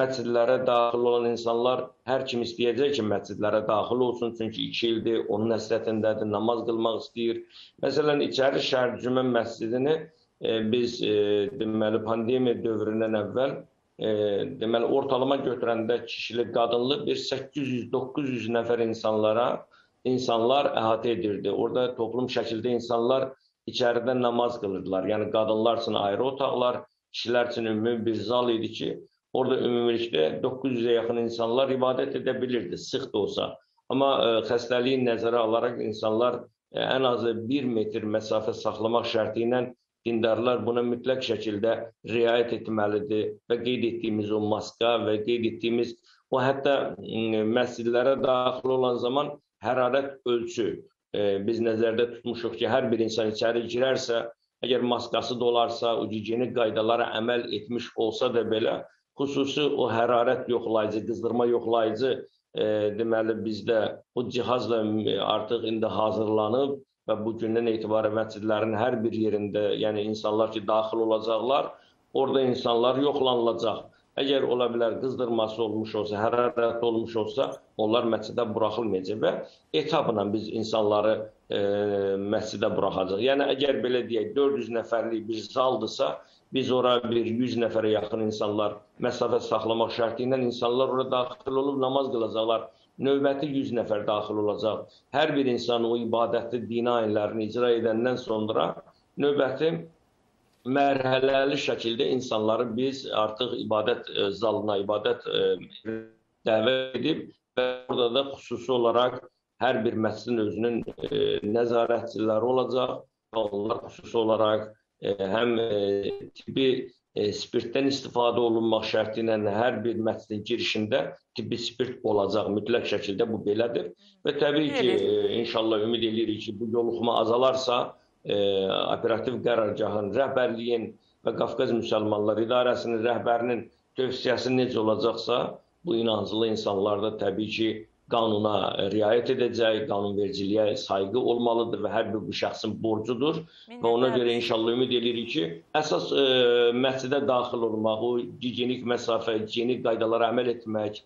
məscidlərə daxil olan insanlar hər kim istəyəcək ki, məscidlərə daxil olsun, çünki 2 ildir onun həsrətindədir, namaz qılmaq istəyir. Məsələn, İçəri şəhər Cümə məscidini e, biz e, deməli pandemiya dövründən əvvəl deməli ortalama götürəndə kişili, qadınlı bir 800-900 nəfər insanlara insanlar əhatə edirdi. Orada toplum şəkildə insanlar içəridə namaz qılırdılar. Yəni qadınlar üçün ayrı otaqlar, kişilər üçün ümumi bir zal idi ki, orada ümumilikdə 900-ə yaxın insanlar ibadət edə bilirdi, sıx da olsa. Amma ə, xəstəliyi nəzərə alaraq insanlar ə, ən azı 1 metr məsafə saxlamaq şərti ilə dindarlar buna mütləq şəkildə riayət etməlidir və qeyd etdiyimiz o maska və qeyd etdiyimiz o hətta məscidlərə daxil olan zaman hərarət ölçü biz nəzərdə tutmuşuq ki, hər bir insan içəri girərsə, əgər maskası dolarsa, o gigiyenik qaydalara əməl etmiş olsa da belə, xüsusi o hərarət yoxlayıcı, qızdırma yoxlayıcı e, deməli bizdə bu cihazla artıq indi hazırlanıb və bu gündən etibarən məscidlərin hər bir yerində, yəni insanlar ki, daxil olacaqlar, orada insanlar yoxlanılacaq. Əgər ola bilər qızdırması olmuş olsa, hərarət olmuş olsa, onlar məscidə buraxılmayacaq və etapla biz insanları e, məscidə buraxacaq. Yəni əgər belə deyək 400 nəfərlik bir zaldırsa, biz ora bir 100 nəfərə yaxın insanlar məsafə saxlamaq şərti ilə insanlar ora daxil olub namaz qılacaqlar. Növbəti 100 nəfər daxil olacaq. Hər bir insan o ibadətli dini ayinlərini icra edəndən sonra növbəti mərhələli şəkildə insanları biz artıq ibadət e, zalına, ibadət e, dəvət edib və burada da xüsusi olaraq hər bir məscidin özünün e, nəzarətçiləri olacaq onlar xüsusi olaraq həm tibbi spirtdən istifadə olunmaq şərti ilə hər bir məscidin girişində tibbi spirt olacaq mütləq şəkildə bu belədir. Və təbii ki, inşallah ümid edirik ki, bu yoluxma azalarsa e, operativ qərargahın, rəhbərliyin və Qafqaz Müsəlmanlar İdarəsinin rəhbərinin tövsiyəsi necə olacaqsa, bu inancılı insanlar da təbii ki, qanuna riayət edəcək, qanunvericiliyə sayğı olmalıdır və hər bir bu şəxsin borcudur. Və ona görə inşallah ümid edirik ki, əsas ə, məscidə daxil olmaq, o gigiyenik məsafə, gigiyenik qaydalara əməl etmək,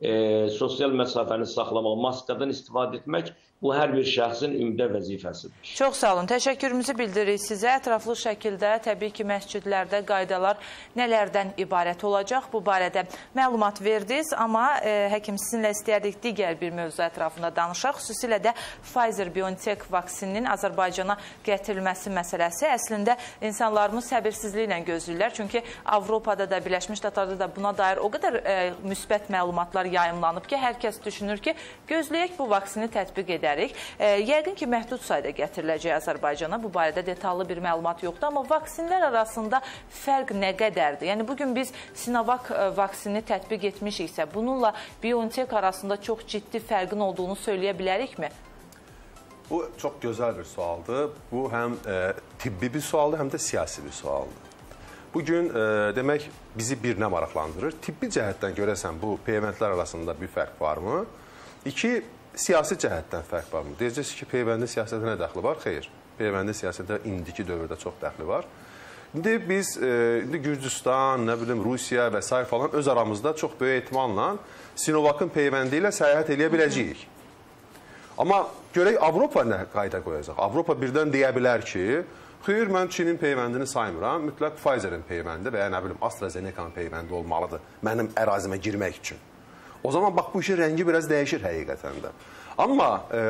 ə, sosial məsafəni saxlamaq, maskadan istifadə etmək Bu hər bir şəxsin ümdə vəzifəsidir. Çox sağ olun. Təşəkkürümüzü bildiririk sizə. Ətraflı şəkildə təbii ki, məscidlərdə qaydalar nələrdən ibarət olacaq? Bu barədə məlumat verdiniz, amma e, həkim sizinlə istəyərdik digər bir mövzu ətrafında danışaq. Xüsusilə də Pfizer-BioNTech vaksininin Azərbaycana gətirilməsi məsələsi əslində insanlarımız səbirsizliklə gözləyirlər. Çünki Avropada da, Birləşmiş Ştatlarda da buna dair o qədər e, müsbət məlumatlar yayımlanıb ki, hər kəs düşünür ki, gözləyək bu vaksini tətbiq edək edərik. E, yəqin ki, məhdud sayda gətiriləcək Azərbaycana. Bu barədə detallı bir məlumat yoxdur, amma vaksinlər arasında fərq nə qədərdir? Yəni, bugün biz Sinovac e, vaksini tətbiq etmişiksə, bununla BioNTech arasında çox ciddi fərqin olduğunu söyləyə bilərikmi? Bu çox gözəl bir sualdır. Bu həm e, tibbi bir sualdır, həm də siyasi bir sualdır. Bu gün demək bizi bir nə maraqlandırır? Tibbi cəhətdən görəsən bu peyvəndlər arasında bir fərq varmı? İki, siyasi cəhətdən fərq varmı? Deyəcəksiniz ki, peyvəndin siyasətə nə dəxli var? Xeyr. Peyvəndin siyasətə indiki dövrdə çox dəxli var. İndi biz e, indi Gürcüstan, nə bilim Rusiya və s. falan öz aramızda çox böyük ehtimalla Sinovakın peyvəndi ilə səyahət eləyə biləcəyik. Amma görək Avropa nə qayda qoyacaq? Avropa birdən deyə bilər ki, xeyr mən Çinin peyvəndini saymıram, mütləq Pfizer-in peyvəndi və ya nə bilim AstraZeneca-nın peyvəndi olmalıdır mənim ərazimə girmək üçün. O zaman bax bu işin rəngi biraz dəyişir həqiqətən də. Amma e,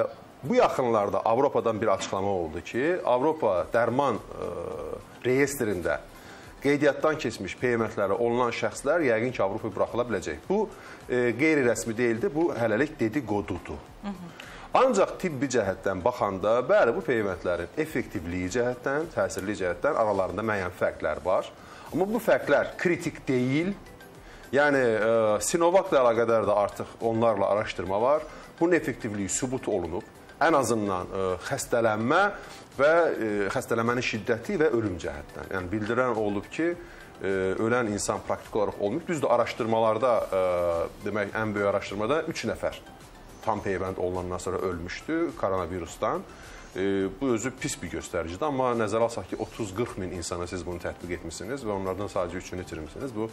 bu yaxınlarda Avropadan bir açıqlama oldu ki, Avropa dərman e, reyestrində qeydiyyatdan keçmiş peyvəndləri olunan şəxslər yəqin ki, Avropaya buraxıla biləcək. Bu e, qeyri-rəsmi deyildi, bu hələlik dedikodudur. Ancaq tibbi cəhətdən baxanda, bəli, bu peyvəndlərin effektivliyi cəhətdən, təsirli cəhətdən aralarında müəyyən fərqlər var. Amma bu fərqlər kritik deyil, Yəni e, Sinovakla əlaqədar da artıq onlarla araşdırma var. Bunun effektivliyi sübut olunub. Ən azından e, xəstələnmə və e, xəstələnmənin şiddəti və ölüm cəhətdən. Yəni bildirən olub ki, ölən insan praktik olaraq olmayıb. Düzdür, araşdırmalarda demək ən böyük araşdırmada 3 nəfər tam peyvənd olunandan sonra ölmüşdü koronavirusdan. E, bu özü pis bir göstəricidir, amma nəzərə alsaq ki, 30-40 min insana siz bunu tətbiq etmisiniz və onlardan sadəcə 3-ünü itirmisiniz. Bu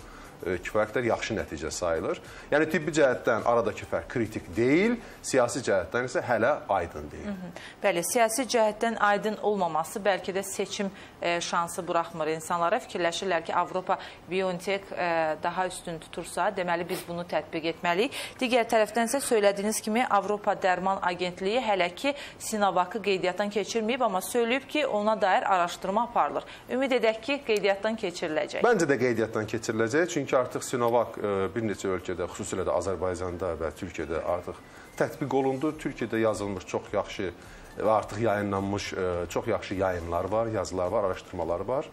kifayət qədər yaxşı nəticə sayılır. Yəni tibbi cəhətdən aradakı fərq kritik deyil, siyasi cəhətdən isə hələ aydın deyil. Hı -hı. Bəli, siyasi cəhətdən aydın olmaması bəlkə də seçim e, şansı buraxmır insanlara. Fikirləşirlər ki, Avropa BioNTech e, daha üstün tutursa, deməli biz bunu tətbiq etməliyik. Digər tərəfdən isə söylədiyiniz kimi Avropa Dərman Agentliyi hələ ki Sinovakı qeydiyyatdan keçirməyib, amma söyləyib ki, ona dair araşdırma aparılır. Ümid edək ki, qeydiyyatdan keçiriləcək. Məncə də qeydiyyatdan keçiriləcək, çünki Çünki artıq Sinovac e, bir neçə ölkədə, xüsusilə də Azərbaycanda və Türkiyədə artıq tətbiq olundu. Türkiyədə yazılmış çox yaxşı və artıq yayınlanmış e, çox yaxşı yayınlar var, yazılar var, araşdırmalar var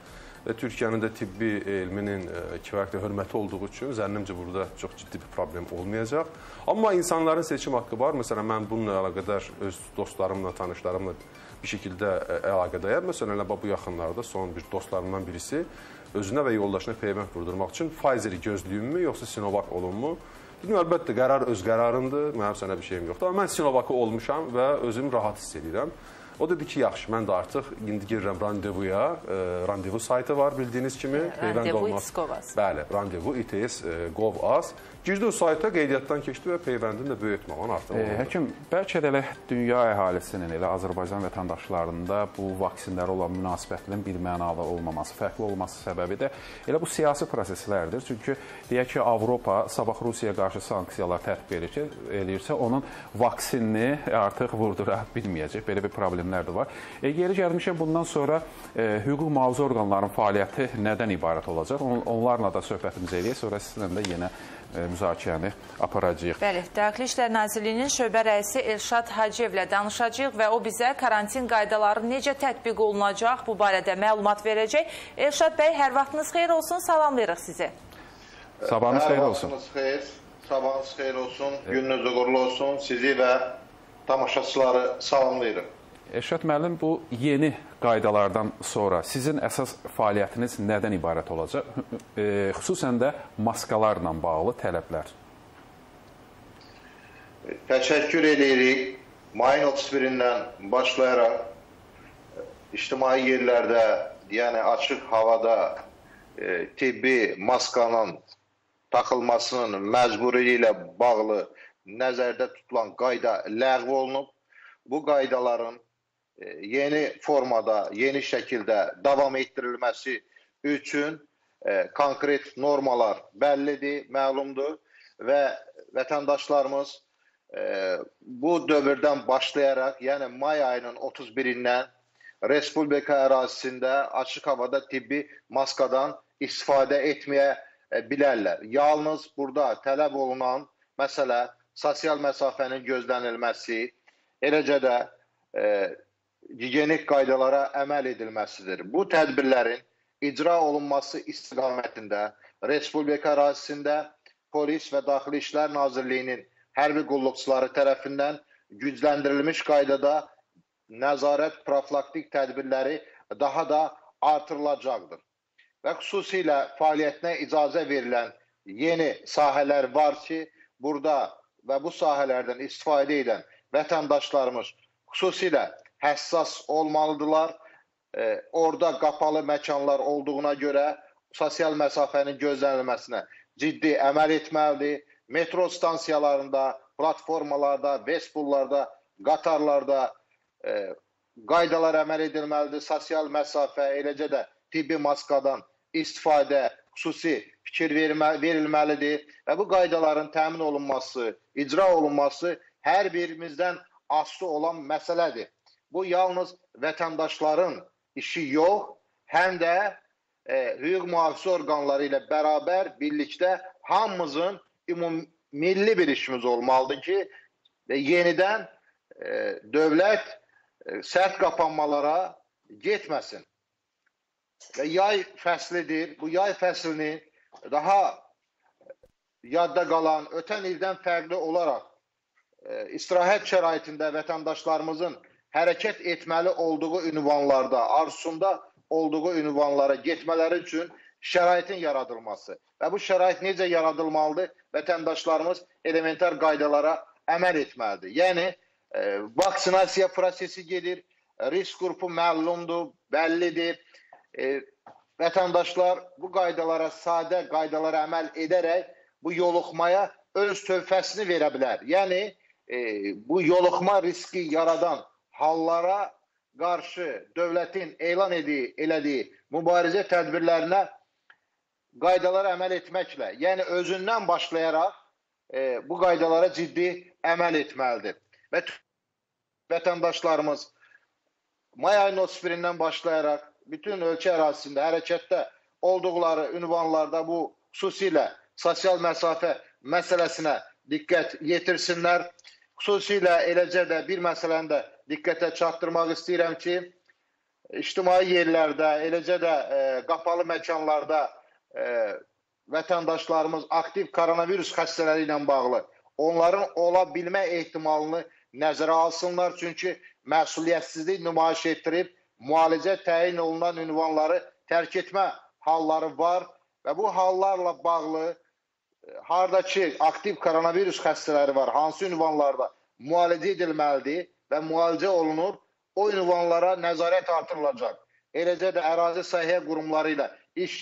və Türkiyənin də tibbi elminin e, kifayət hörməti olduğu üçün zənnimcə burada çox ciddi bir problem olmayacaq. Amma insanların seçim haqqı var. Məsələn, mən bununla əlaqədar öz dostlarımla, tanışlarımla bir şəkildə əlaqədəyəm. Məsələn, bu yaxınlarda son bir dostlarımdan birisi özünə və yoldaşına peyvənd vurdurmaq üçün Pfizer-i gözləyimmi, yoxsa Sinovac olunmu? Dedim, əlbəttə, qərar öz qərarındır, mənim sənə bir şeyim yoxdur. Amma mən Sinovacı olmuşam və özümü rahat hiss edirəm. O dedi ki, yaxşı, mən də artıq indi girirəm randevuya. E, randevu saytı var bildiyiniz kimi. Randevu İTS.gov.az. Bəli, randevu İTS.gov.az. Girdi o sayta, qeydiyyatdan keçdi və peyvəndini də böyütməman artıq. E, həkim, bəlkə də elə dünya əhalisinin, elə Azərbaycan vətəndaşlarında bu vaksinlərə olan münasibətinin bir mənalı olmaması, fərqli olması səbəbi də elə bu siyasi proseslərdir. Çünki deyək ki, Avropa sabah Rusiyaya qarşı sanksiyalar tətbiq eləyirsə, onun vaksinini artıq vurdura bilməyəcək. Belə bir problemlər də var. E, yeri gəlmişə bundan sonra e, hüquq mühafizə orqanlarının fəaliyyəti nədən ibarət olacaq? On, onlarla da söhbətimizi eləyək, sonra sizinlə də yenə müzakirəni aparacağıq. Bəli, Daxili İşlər Nazirliyinin şöbə rəisi Elşad Hacıyevlə danışacağıq və o bizə karantin qaydaları necə tətbiq olunacaq bu barədə məlumat verəcək. Elşad bəy, hər vaxtınız xeyir olsun, salamlayırıq sizi. Sabahınız xeyir olsun. Hər vaxtınız xeyir, sabahınız xeyir olsun, gününüz uğurlu olsun, sizi və tamaşaçıları salamlayırıq. Eşət müəllim, bu yeni qaydalardan sonra sizin əsas fəaliyyətiniz nədən ibarət olacaq? E, xüsusən də maskalarla bağlı tələblər. Təşəkkür edirik. Mayın 31-dən başlayaraq ictimai yerlərdə, yəni açıq havada e, tibbi maskanın taxılmasının məcburiyyəti ilə bağlı nəzərdə tutulan qayda ləğv olunub. Bu qaydaların e, yeni formada, yeni şəkildə davam etdirilməsi üçün e, konkret normalar bəllidir, məlumdur və vətəndaşlarımız e, bu dövrdən başlayaraq, yəni may ayının 31-dən Respublika ərazisində açıq havada tibbi maskadan istifadə etməyə e, bilərlər. Yalnız burada tələb olunan məsələ sosial məsafənin gözlənilməsi, eləcə də gigiyenik qaydalara əməl edilməsidir. Bu tədbirlərin icra olunması istiqamətində Respublika ərazisində Polis və Daxili İşlər Nazirliyinin hərbi qulluqçuları tərəfindən gücləndirilmiş qaydada nəzarət profilaktik tədbirləri daha da artırılacaqdır. Və xüsusilə fəaliyyətinə icazə verilən yeni sahələr var ki, burada və bu sahələrdən istifadə edən vətəndaşlarımız xüsusilə həssas olmalıdırlar. E, orada qapalı məkanlar olduğuna görə sosial məsafənin gözlənilməsinə ciddi əməl etməlidir. Metro stansiyalarında, platformalarda, vestibullarda, qatarlarda e, qaydalar əməl edilməlidir. Sosial məsafə, eləcə də tibbi maskadan istifadə xüsusi fikir vermə, verilməlidir və bu qaydaların təmin olunması, icra olunması hər birimizdən asılı olan məsələdir. Bu yalnız vətəndaşların işi yox, həm də e, hüquq mühafizə orqanları ilə bərabər birlikdə hamımızın ümumilli bir işimiz olmalıdır ki, e, yenidən e, dövlət e, sərt qapanmalara getməsin. Və yay fəslidir. Bu yay fəslini daha yadda qalan, ötən ildən fərqli olaraq e, istirahət şəraitində vətəndaşlarımızın hərəkət etməli olduğu ünvanlarda, arzusunda olduğu ünvanlara getmələri üçün şəraitin yaradılması və bu şərait necə yaradılmalıdır? Vətəndaşlarımız elementar qaydalara əməl etməlidir. Yəni e, vaksinasiya prosesi gedir, risk qrupu məlumdur, bəllidir. E, vətəndaşlar bu qaydalara, sadə qaydalara əməl edərək bu yoluxmaya öz tövfəsini verə bilər. Yəni e, bu yoluxma riski yaradan hallara qarşı dövlətin elan ediyi, elədiyi mübarizə tədbirlərinə qaydalara əməl etməklə, yəni özündən başlayaraq e, bu qaydalara ciddi əməl etməlidir. Və vətəndaşlarımız may ayının 31-dən başlayaraq bütün ölkə ərazisində hərəkətdə olduqları ünvanlarda bu xüsusilə sosial məsafə məsələsinə diqqət yetirsinlər. Xüsusilə eləcə də bir məsələni də diqqətə çatdırmaq istəyirəm ki, ictimai yerlərdə, eləcə də e, qapalı məkanlarda e, vətəndaşlarımız aktiv koronavirus xəstələri ilə bağlı onların ola bilmə ehtimalını nəzərə alsınlar. Çünki məsuliyyətsizlik nümayiş etdirib müalicə təyin olunan ünvanları tərk etmə halları var və bu hallarla bağlı e, hardakı aktiv koronavirus xəstələri var, hansı ünvanlarda müalicə edilməlidir və müalicə olunur, o ünvanlara nəzarət artırılacaq. Eləcə də ərazi səhiyyə qurumları ilə iş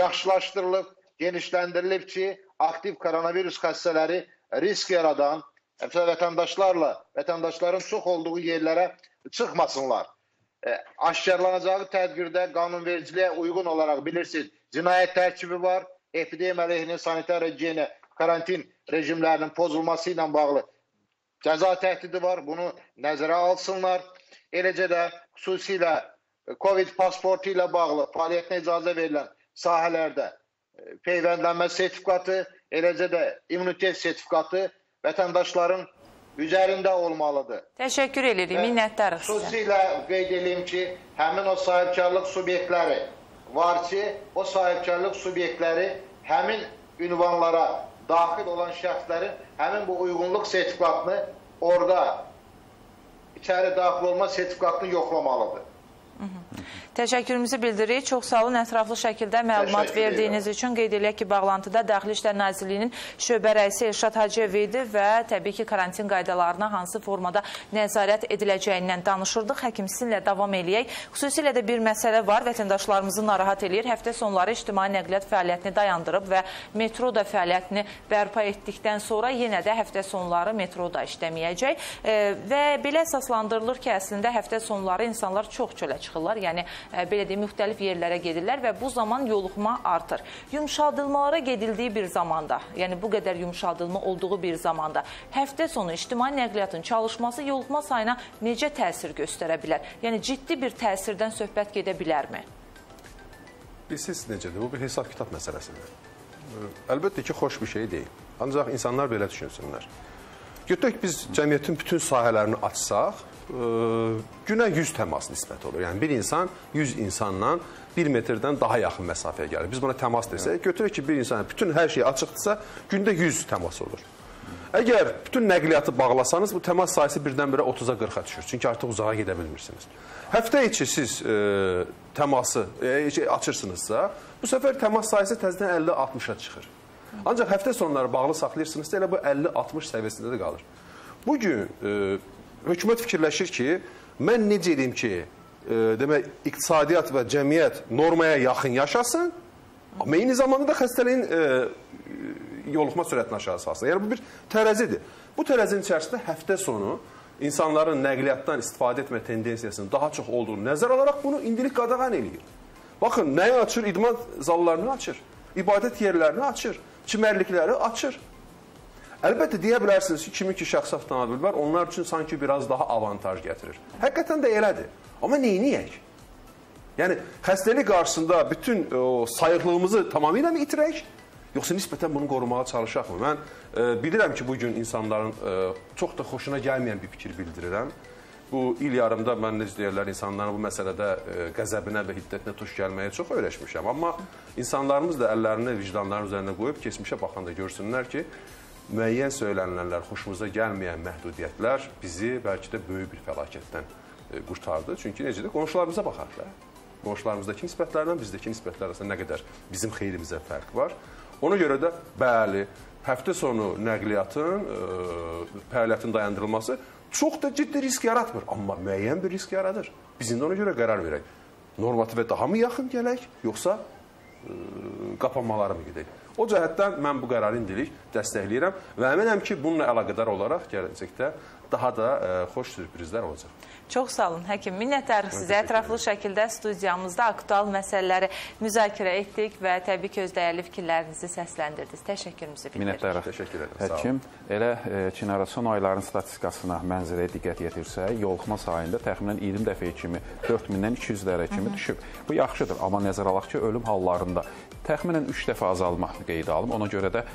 yaxşılaşdırılıb, genişləndirilib ki, aktiv koronavirus xəstələri risk yaradan vətəndaşlarla, vətəndaşların çox olduğu yerlərə çıxmasınlar. E, aşkarlanacağı tədbirdə qanunvericiliyə uyğun olaraq bilirsiniz, cinayət tərkibi var, epidemiya əleyhinə sanitar gigiyena karantin rejimlərinin pozulması ilə bağlı cəza təhdidi var. Bunu nəzərə alsınlar. Eləcə də xüsusilə COVID pasportu ilə bağlı fəaliyyətinə icazə verilən sahələrdə e, peyvəndlənmə sertifikatı, eləcə də immunitet sertifikatı vətəndaşların üzərində olmalıdır. Təşəkkür edirik, minnətdarıq sizə. Xüsusilə qeyd edeyim ki, həmin o sahibkarlıq subyektləri var ki, o sahibkarlıq subyektləri həmin ünvanlara daxil olan şəxslərin həmin bu uyğunluq sertifikatını orada içəri daxil olma sertifikatını yoxlamalıdır. Təşəkkürümüzü bildiririk. Çox sağ olun ətraflı şəkildə məlumat Təşəkkür verdiyiniz üçün. Qeyd eləyək ki, bağlantıda Daxili İşlər Nazirliyinin şöbə rəisi Elşad Hacıyev idi və təbii ki, karantin qaydalarına hansı formada nəzarət ediləcəyindən danışırdıq. Həkim sizinlə davam eləyək. Xüsusilə də bir məsələ var, vətəndaşlarımızı narahat eləyir. Həftə sonları ictimai nəqliyyat fəaliyyətini dayandırıb və metro da fəaliyyətini bərpa etdikdən sonra yenə də həftə sonları metro da işləməyəcək. E, və belə əsaslandırılır ki, əslində həftə sonları insanlar çox çölə çıxırlar. Yəni belə deyim, müxtəlif yerlərə gedirlər və bu zaman yoluxma artır. Yumşaldılmalara gedildiyi bir zamanda, yəni bu qədər yumşaldılma olduğu bir zamanda həftə sonu ictimai nəqliyyatın çalışması yoluxma sayına necə təsir göstərə bilər? Yəni ciddi bir təsirdən söhbət gedə bilərmi? Bilirsiniz necədir? Bu bir hesab kitab məsələsidir. Əlbəttə ki, xoş bir şey deyil. Ancaq insanlar belə düşünsünlər. Götürək biz cəmiyyətin bütün sahələrini açsaq, günə 100 təmas nisbəti olur. Yəni bir insan 100 insanla 1 metrdən daha yaxın məsafəyə gəlir. Biz buna təmas desək, götürək ki, bir insan bütün hər şey açıqdırsa, gündə 100 təmas olur. Əgər bütün nəqliyyatı bağlasanız, bu təmas sayısı birdən-birə 30-a 40-a düşür. Çünki artıq uzağa gedə bilmirsiniz. Həftə içi siz e, təması e, şey, açırsınızsa, bu səfər təmas sayısı təzədən 50-60-a çıxır. Ancaq həftə sonları bağlı saxlayırsınızsa, elə bu 50-60 səviyyəsində də qalır. Bu gün e, hökumət fikirləşir ki, mən necə edeyim ki, e, demək iqtisadiyyat və cəmiyyət normaya yaxın yaşasın, amma eyni zamanda da xəstəliyin e, yoluxma sürətini aşağı salsın. Yəni bu bir tərəzidir. Bu tərəzinin içərisində həftə sonu insanların nəqliyyatdan istifadə etmə tendensiyasının daha çox olduğunu nəzər alaraq bunu indilik qadağan eləyir. Baxın, nəyi açır? İdman zallarını açır. İbadət yerlərini açır. Çimərlikləri açır. Əlbəttə deyə bilərsiniz ki, kimin ki şəxsi avtomobil var, onlar üçün sanki biraz daha avantaj gətirir. Həqiqətən də elədir. Amma neyniyək? Yəni xəstəlik qarşısında bütün o sayıqlığımızı tamamilə mi itirək? Yoxsa nisbətən bunu qorumağa çalışaqmı? Mən e, bilirəm ki, bu gün insanların e, çox da xoşuna gəlməyən bir fikir bildirirəm. Bu il yarımda mən necə deyirlər, insanların bu məsələdə e, qəzəbinə və hiddətinə tuş gəlməyə çox öyrəşmişəm. Amma insanlarımız da əllərini vicdanların üzərinə qoyub keçmişə baxanda görsünlər ki, müəyyən söylənilənlər, xoşumuza gəlməyən məhdudiyyətlər bizi bəlkə də böyük bir fəlakətdən e, qurtardı. Çünki necədir? Qonşularımıza baxaq da. Qonşularımızdakı nisbətlərlə bizdəki nisbətlər arasında nə qədər bizim xeyrimizə fərq var. Ona görə də bəli, həftə sonu nəqliyyatın ə, fəaliyyətin dayandırılması çox da ciddi risk yaratmır, amma müəyyən bir risk yaradır. Biz indi ona görə qərar verək. Normativə daha mı yaxın gələk, yoxsa ə, qapanmalara mı gedək? O cəhətdən mən bu qərarı indilik dəstəkləyirəm və əminəm ki, bununla əlaqədar olaraq gələcəkdə daha da ə, xoş sürprizlər olacaq. Çox sağ olun, həkim. Minnətdarıq sizə. Ətraflı şəkildə studiyamızda aktual məsələləri müzakirə etdik və təbii ki, öz dəyərli fikirlərinizi səsləndirdiniz. Təşəkkürümüzü bildiririk. Minnətdarıq. Təşəkkür olun. Həkim, elə e, Çinara son ayların statistikasına mənzərəyə diqqət yetirsək, yoluxma sayında təxminən 20 dəfə kimi 4000-dən 200-lərə kimi düşüb. Bu yaxşıdır, amma nəzərə alaq ki, ölüm hallarında təxminən 3 dəfə azalma qeydə alınıb. Ona görə də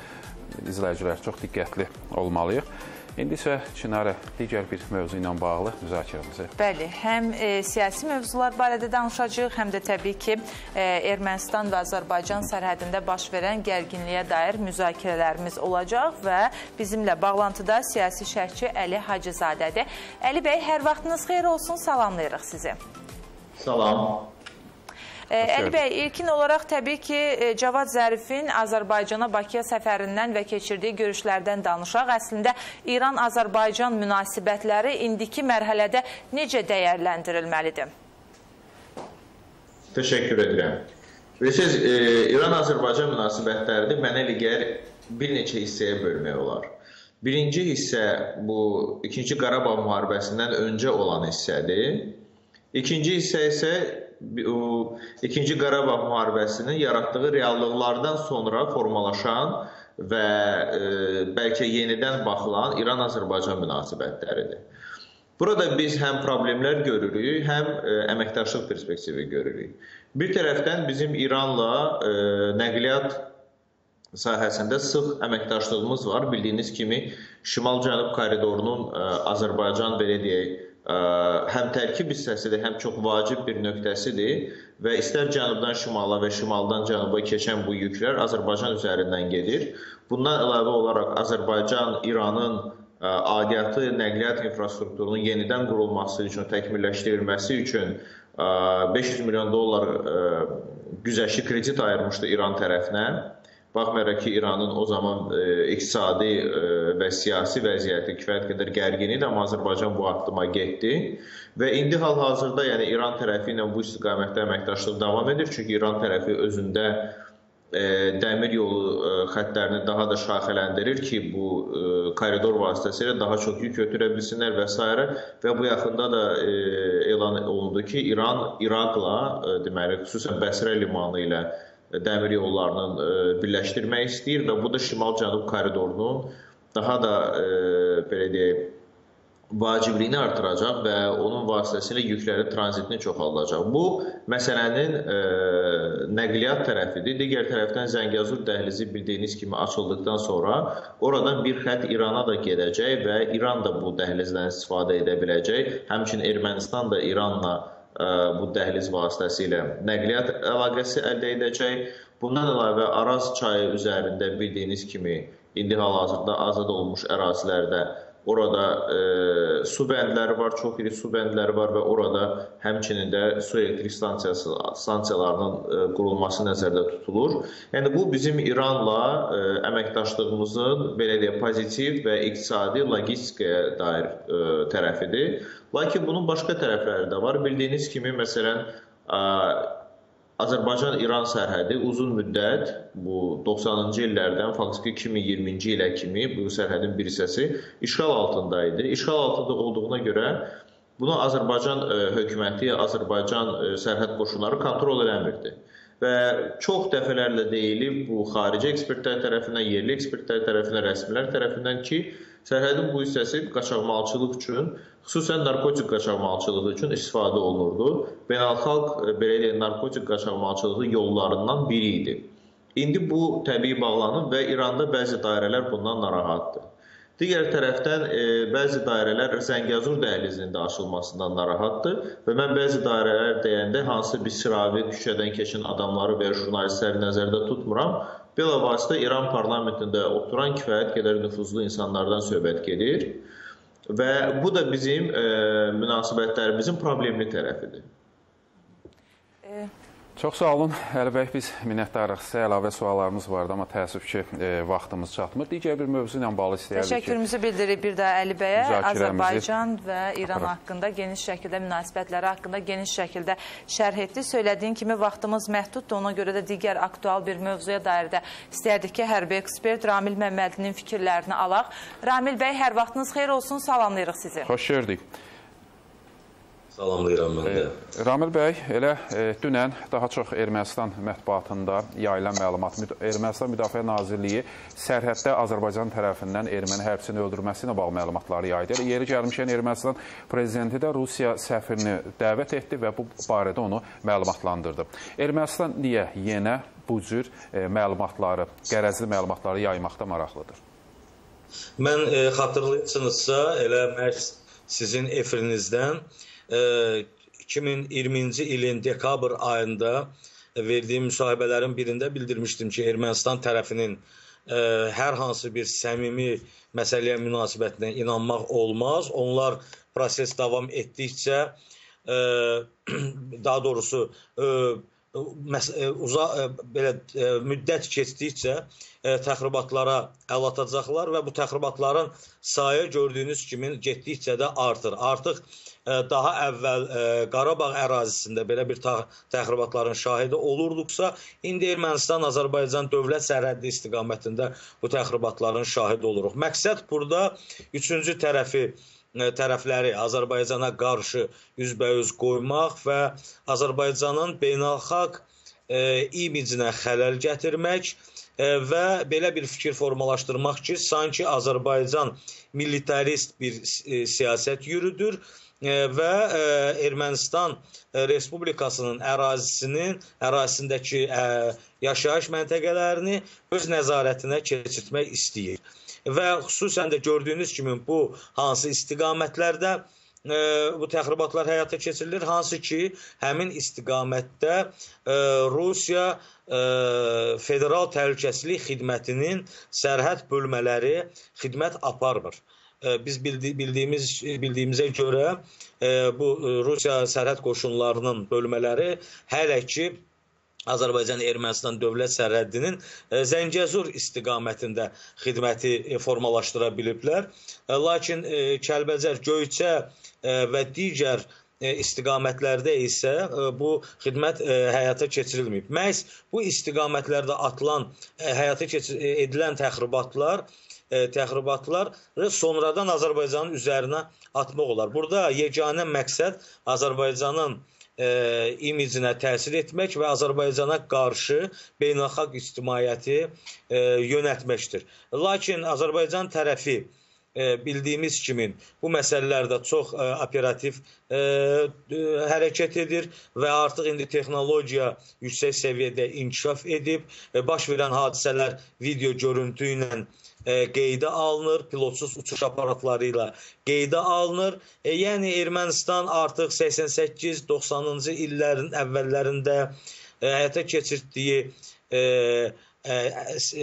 izləyicilər çox diqqətli olmalıyıq. İndi isə Çinarə digər bir mövzu ilə bağlı müzakirəmizi. Bəli, həm e, siyasi mövzular barədə danışacağıq, həm də təbii ki, e, Ermənistan və Azərbaycan sərhədində baş verən gərginliyə dair müzakirələrimiz olacaq və bizimlə bağlantıda siyasi şərhçi Əli Hacızadədir. Əli bəy, hər vaxtınız xeyir olsun, salamlayırıq sizi. Salam. Əli bəy, ilkin olaraq təbii ki, e, Cavad Zərifin Azərbaycana Bakıya səfərindən və keçirdiyi görüşlərdən danışaq. Əslində İran-Azərbaycan münasibətləri indiki mərhələdə necə dəyərləndirilməlidir? Təşəkkür edirəm. Bilirsiniz, e, İran-Azərbaycan münasibətlərini mənə elə gəlir bir neçə hissəyə bölmək olar. Birinci hissə bu 2-ci Qarabağ müharibəsindən öncə olan hissədir. İkinci hissə isə o 2-ci Qarabağ müharibəsinin yaratdığı reallıqlardan sonra formalaşan və e, bəlkə yenidən baxılan İran-Azərbaycan münasibətləridir. Burada biz həm problemlər görürük, həm ə, əməkdaşlıq perspektivi görürük. Bir tərəfdən bizim İranla ə, nəqliyyat sahəsində sıx əməkdaşlığımız var. Bildiyiniz kimi Şimal-Cənub koridorunun ə, Azərbaycan belə deyək, həm tərkib hissəsidir, həm çox vacib bir nöqtəsidir və istər cənubdan şimala və şimaldan cənuba keçən bu yüklər Azərbaycan üzərindən gedir. Bundan əlavə olaraq Azərbaycan İranın aidiyyatı nəqliyyat infrastrukturunun yenidən qurulması üçün, təkmilləşdirilməsi üçün 500 milyon dollar güzəşli kredit ayırmışdı İran tərəfinə. Baxmayaraq ki, İranın o zaman e, iqtisadi e, və siyasi vəziyyəti kifayət qədər gərgin idi, amma Azərbaycan bu addıma getdi və indi hal-hazırda, yəni İran tərəfi ilə bu istiqamətdə əməkdaşlıq davam edir, çünki İran tərəfi özündə e, dəmir yolu e, xəttlərini daha da şaxələndirir ki, bu e, koridor vasitəsilə daha çox yük götürə bilsinlər və s. və bu yaxında da e, elan olundu ki, İran İraqla, e, deməli, xüsusən Bəsrə limanı ilə dəmir yollarının e, birləşdirmək istəyir və bu da şimal-cənub koridorunun daha da e, belə deyək vacibliyini artıracaq və onun vasitəsilə yüklərin tranzitini çoxaldacaq. Bu məsələnin e, nəqliyyat tərəfidir. Digər tərəfdən Zəngəzur dəhlizi bildiyiniz kimi açıldıqdan sonra oradan bir xətt İrana da gedəcək və İran da bu dəhlizdən istifadə edə biləcək. Həmçinin Ermənistan da İranla bu dəhliz vasitəsilə nəqliyyat əlaqəsi əldə edəcək. Bundan əlavə Araz çayı üzərində bildiyiniz kimi indi hal-hazırda azad olunmuş ərazilərdə Orada e, su bəndləri var, çox iri su bəndləri var və orada həmçinin də su elektrik stansiyası stansiyalarının e, qurulması nəzərdə tutulur. Yəni bu bizim İranla e, əməkdaşlığımızın belə deyək pozitiv və iqtisadi, logistikaya dair e, tərəfidir. Lakin bunun başqa tərəfləri də var. Bildiyiniz kimi məsələn Azərbaycan-İran sərhədi uzun müddət bu 90-cı illərdən faktiki 2020-ci ilə kimi bu sərhədin bir hissəsi işğal altında idi. İşğal altında olduğuna görə bunu Azərbaycan e, hökuməti, Azərbaycan e, sərhəd qoşunları kontrol eləmirdi. Və çox dəfələrlə deyilib bu xarici ekspertlər tərəfindən, yerli ekspertlər tərəfindən, rəsmilər tərəfindən ki, sərhədin bu hissəsi qaçaqmalçılıq üçün xüsusən narkotik qaçaqmalçılığı üçün istifadə olunurdu. Beynəlxalq e, belə deyək, narkotik qaçaqmalçılığı yollarından biri idi. İndi bu təbii bağlanıb və İranda bəzi dairələr bundan narahatdır. Digər tərəfdən e, bəzi dairələr Zəngəzur dəhlizinin də açılmasından narahatdır və mən bəzi dairələr deyəndə hansı bir sıravi küçədən keçən adamları və jurnalistləri nəzərdə tutmuram. Bilavasitə İran parlamentində oturan kifayət qədər nüfuzlu insanlardan söhbət gedir. Və bu da bizim e, münasibətlərimizin problemli tərəfidir. Çox sağ olun, Əli bəy, biz minnətdarıq. Sizə əlavə suallarımız vardı, amma təəssüf ki, e, vaxtımız çatmır. Digər bir mövzu ilə bağlı istəyərdik ki... Təşəkkürümüzü bildiririk bir də Əli bəyə. Azərbaycan və İran haqqında geniş şəkildə, münasibətləri haqqında geniş şəkildə şərh etdi. Söylədiyin kimi vaxtımız məhduddur, ona görə də digər aktual bir mövzuya dair də istərdik ki, hərbi ekspert Ramil Məmmədlinin fikirlərini alaq. Ramil bəy, hər vaxtınız xeyr olsun, salamlayırıq sizi. Xoş gördük. Salamlayıram mən də. E, Ramil bəy, elə e, dünən daha çox Ermənistan mətbuatında yayılan məlumat, Ermənistan Müdafiə Nazirliyi sərhəddə Azərbaycan tərəfindən erməni hərbçini öldürməsi ilə bağlı məlumatları yaydı. Yeri gəlmişkən Ermənistan prezidenti də Rusiya səfirini dəvət etdi və bu barədə onu məlumatlandırdı. Ermənistan niyə yenə bu cür e, məlumatları, qərəzli məlumatları yaymaqda maraqlıdır? Mən e, xatırlayırsınızsa, elə məhz sizin efirinizdən 2020-ci ilin dekabr ayında verdiyim müsahibələrin birində bildirmişdim ki, Ermənistan tərəfinin ə, hər hansı bir səmimi məsələyə münasibətinə inanmaq olmaz. Onlar proses davam etdikcə ə, daha doğrusu ə, uza belə müddət keçdikcə təxribatlara əl atacaqlar və bu təxribatların sayı gördüyünüz kimi getdikcə də artır. Artıq daha əvvəl Qarabağ ərazisində belə bir təxribatların şahidi olurduqsa, indi Ermənistan-Azərbaycan dövlət sərhəddi istiqamətində bu təxribatların şahidi oluruq. Məqsəd burada üçüncü tərəfi tərəfləri Azərbaycana qarşı üzbəüz qoymaq və Azərbaycanın beynəlxalq e, imicinə xələl gətirmək e, və belə bir fikir formalaşdırmaq ki, sanki Azərbaycan militarist bir e, siyasət yürüdür və Ermənistan Respublikasının ərazisinin, ərazisindəki yaşayış məntəqələrini öz nəzarətinə keçirtmək istəyir. Və xüsusən də gördüyünüz kimi bu hansı istiqamətlərdə bu təxribatlar həyata keçirilir, hansı ki, həmin istiqamətdə Rusiya Federal Təhlükəsizlik Xidmətinin sərhəd bölmələri xidmət aparmır. e, biz bildi, bildiyimiz bildiyimizə görə e, bu e, Rusiya sərhəd qoşunlarının bölmələri hələ ki Azərbaycan-Ermənistan dövlət sərhədinin e, Zəngəzur istiqamətində xidməti e, formalaşdıra biliblər. E, Lakin Kəlbəcər, Göyçə və digər istiqamətlərdə isə bu xidmət həyata keçirilməyib. Məhz bu istiqamətlərdə atılan, həyata edilən təxribatlar təxribatları sonradan Azərbaycanın üzərinə atmaq olar. Burada yeganə məqsəd Azərbaycanın e, imicinə təsir etmək və Azərbaycana qarşı beynəlxalq ictimaiyyəti e, yönəltməkdir. Lakin Azərbaycan tərəfi e, bildiyimiz kimi bu məsələlərdə çox e, operativ e, hərəkət edir və artıq indi texnologiya yüksək səviyyədə inkişaf edib. E, baş verən hadisələr video görüntü ilə e, qeydə alınır, pilotsuz uçuş aparatları ilə qeydə alınır. E, yəni Ermənistan artıq 88-90-cı illərin əvvəllərində e, həyata keçirtdiyi e, ə,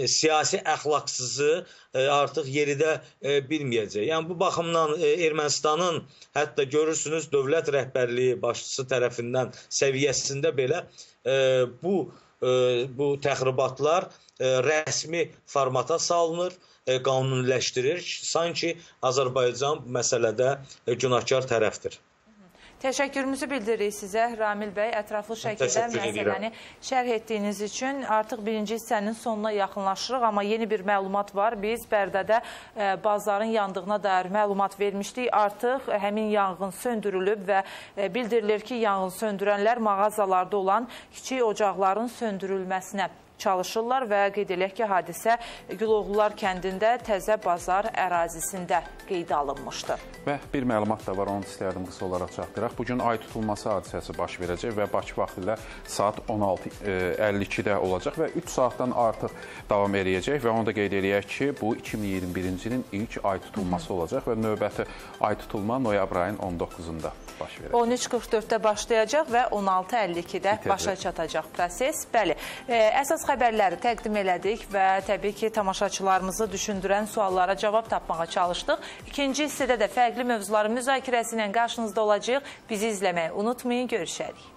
siyasi əxlaqsızı ə, artıq yeridə ə, bilməyəcək. Yəni bu baxımdan ə, Ermənistanın hətta görürsünüz dövlət rəhbərliyi başçısı tərəfindən səviyyəsində belə ə, bu ə, bu təxribatlar ə, rəsmi formata salınır e, qanuniləşdirir. Sanki Azərbaycan məsələdə e, günahkar tərəfdir. Təşəkkürümüzü bildiririk sizə Ramil bəy. Ətraflı şəkildə məsələni şərh etdiyiniz üçün artıq birinci hissənin sonuna yaxınlaşırıq, amma yeni bir məlumat var. Biz Bərdədə e, bazarın yandığına dair məlumat vermişdik. Artıq həmin yanğın söndürülüb və e, bildirilir ki, yanğın söndürənlər mağazalarda olan kiçik ocaqların söndürülməsinə çalışırlar və qeyd elək ki, hadisə Güloğlular kəndində Təzə Bazar ərazisində qeydə alınmışdı. Və bir məlumat da var, onu istərdim qısa olaraq çatdıraq. Bugün ay tutulması hadisəsi baş verəcək və Bakı vaxtı ilə saat 16:52-də olacaq və 3 saatdan artıq davam eləyəcək və onu da qeyd eləyək ki, bu 2021-ci ilin ilk ay tutulması olacaq və növbəti ay tutulma noyabr ayının 19-unda baş verəcək. 13.44-də başlayacaq və 16.52-də başa çatacaq proses. Bəli, e, əsas xəbərləri təqdim elədik və təbii ki, tamaşaçılarımızı düşündürən suallara cavab tapmağa çalışdıq. İkinci hissədə də fərqli mövzuların müzakirəsi ilə qarşınızda olacağıq. Bizi izləməyi unutmayın, görüşərik.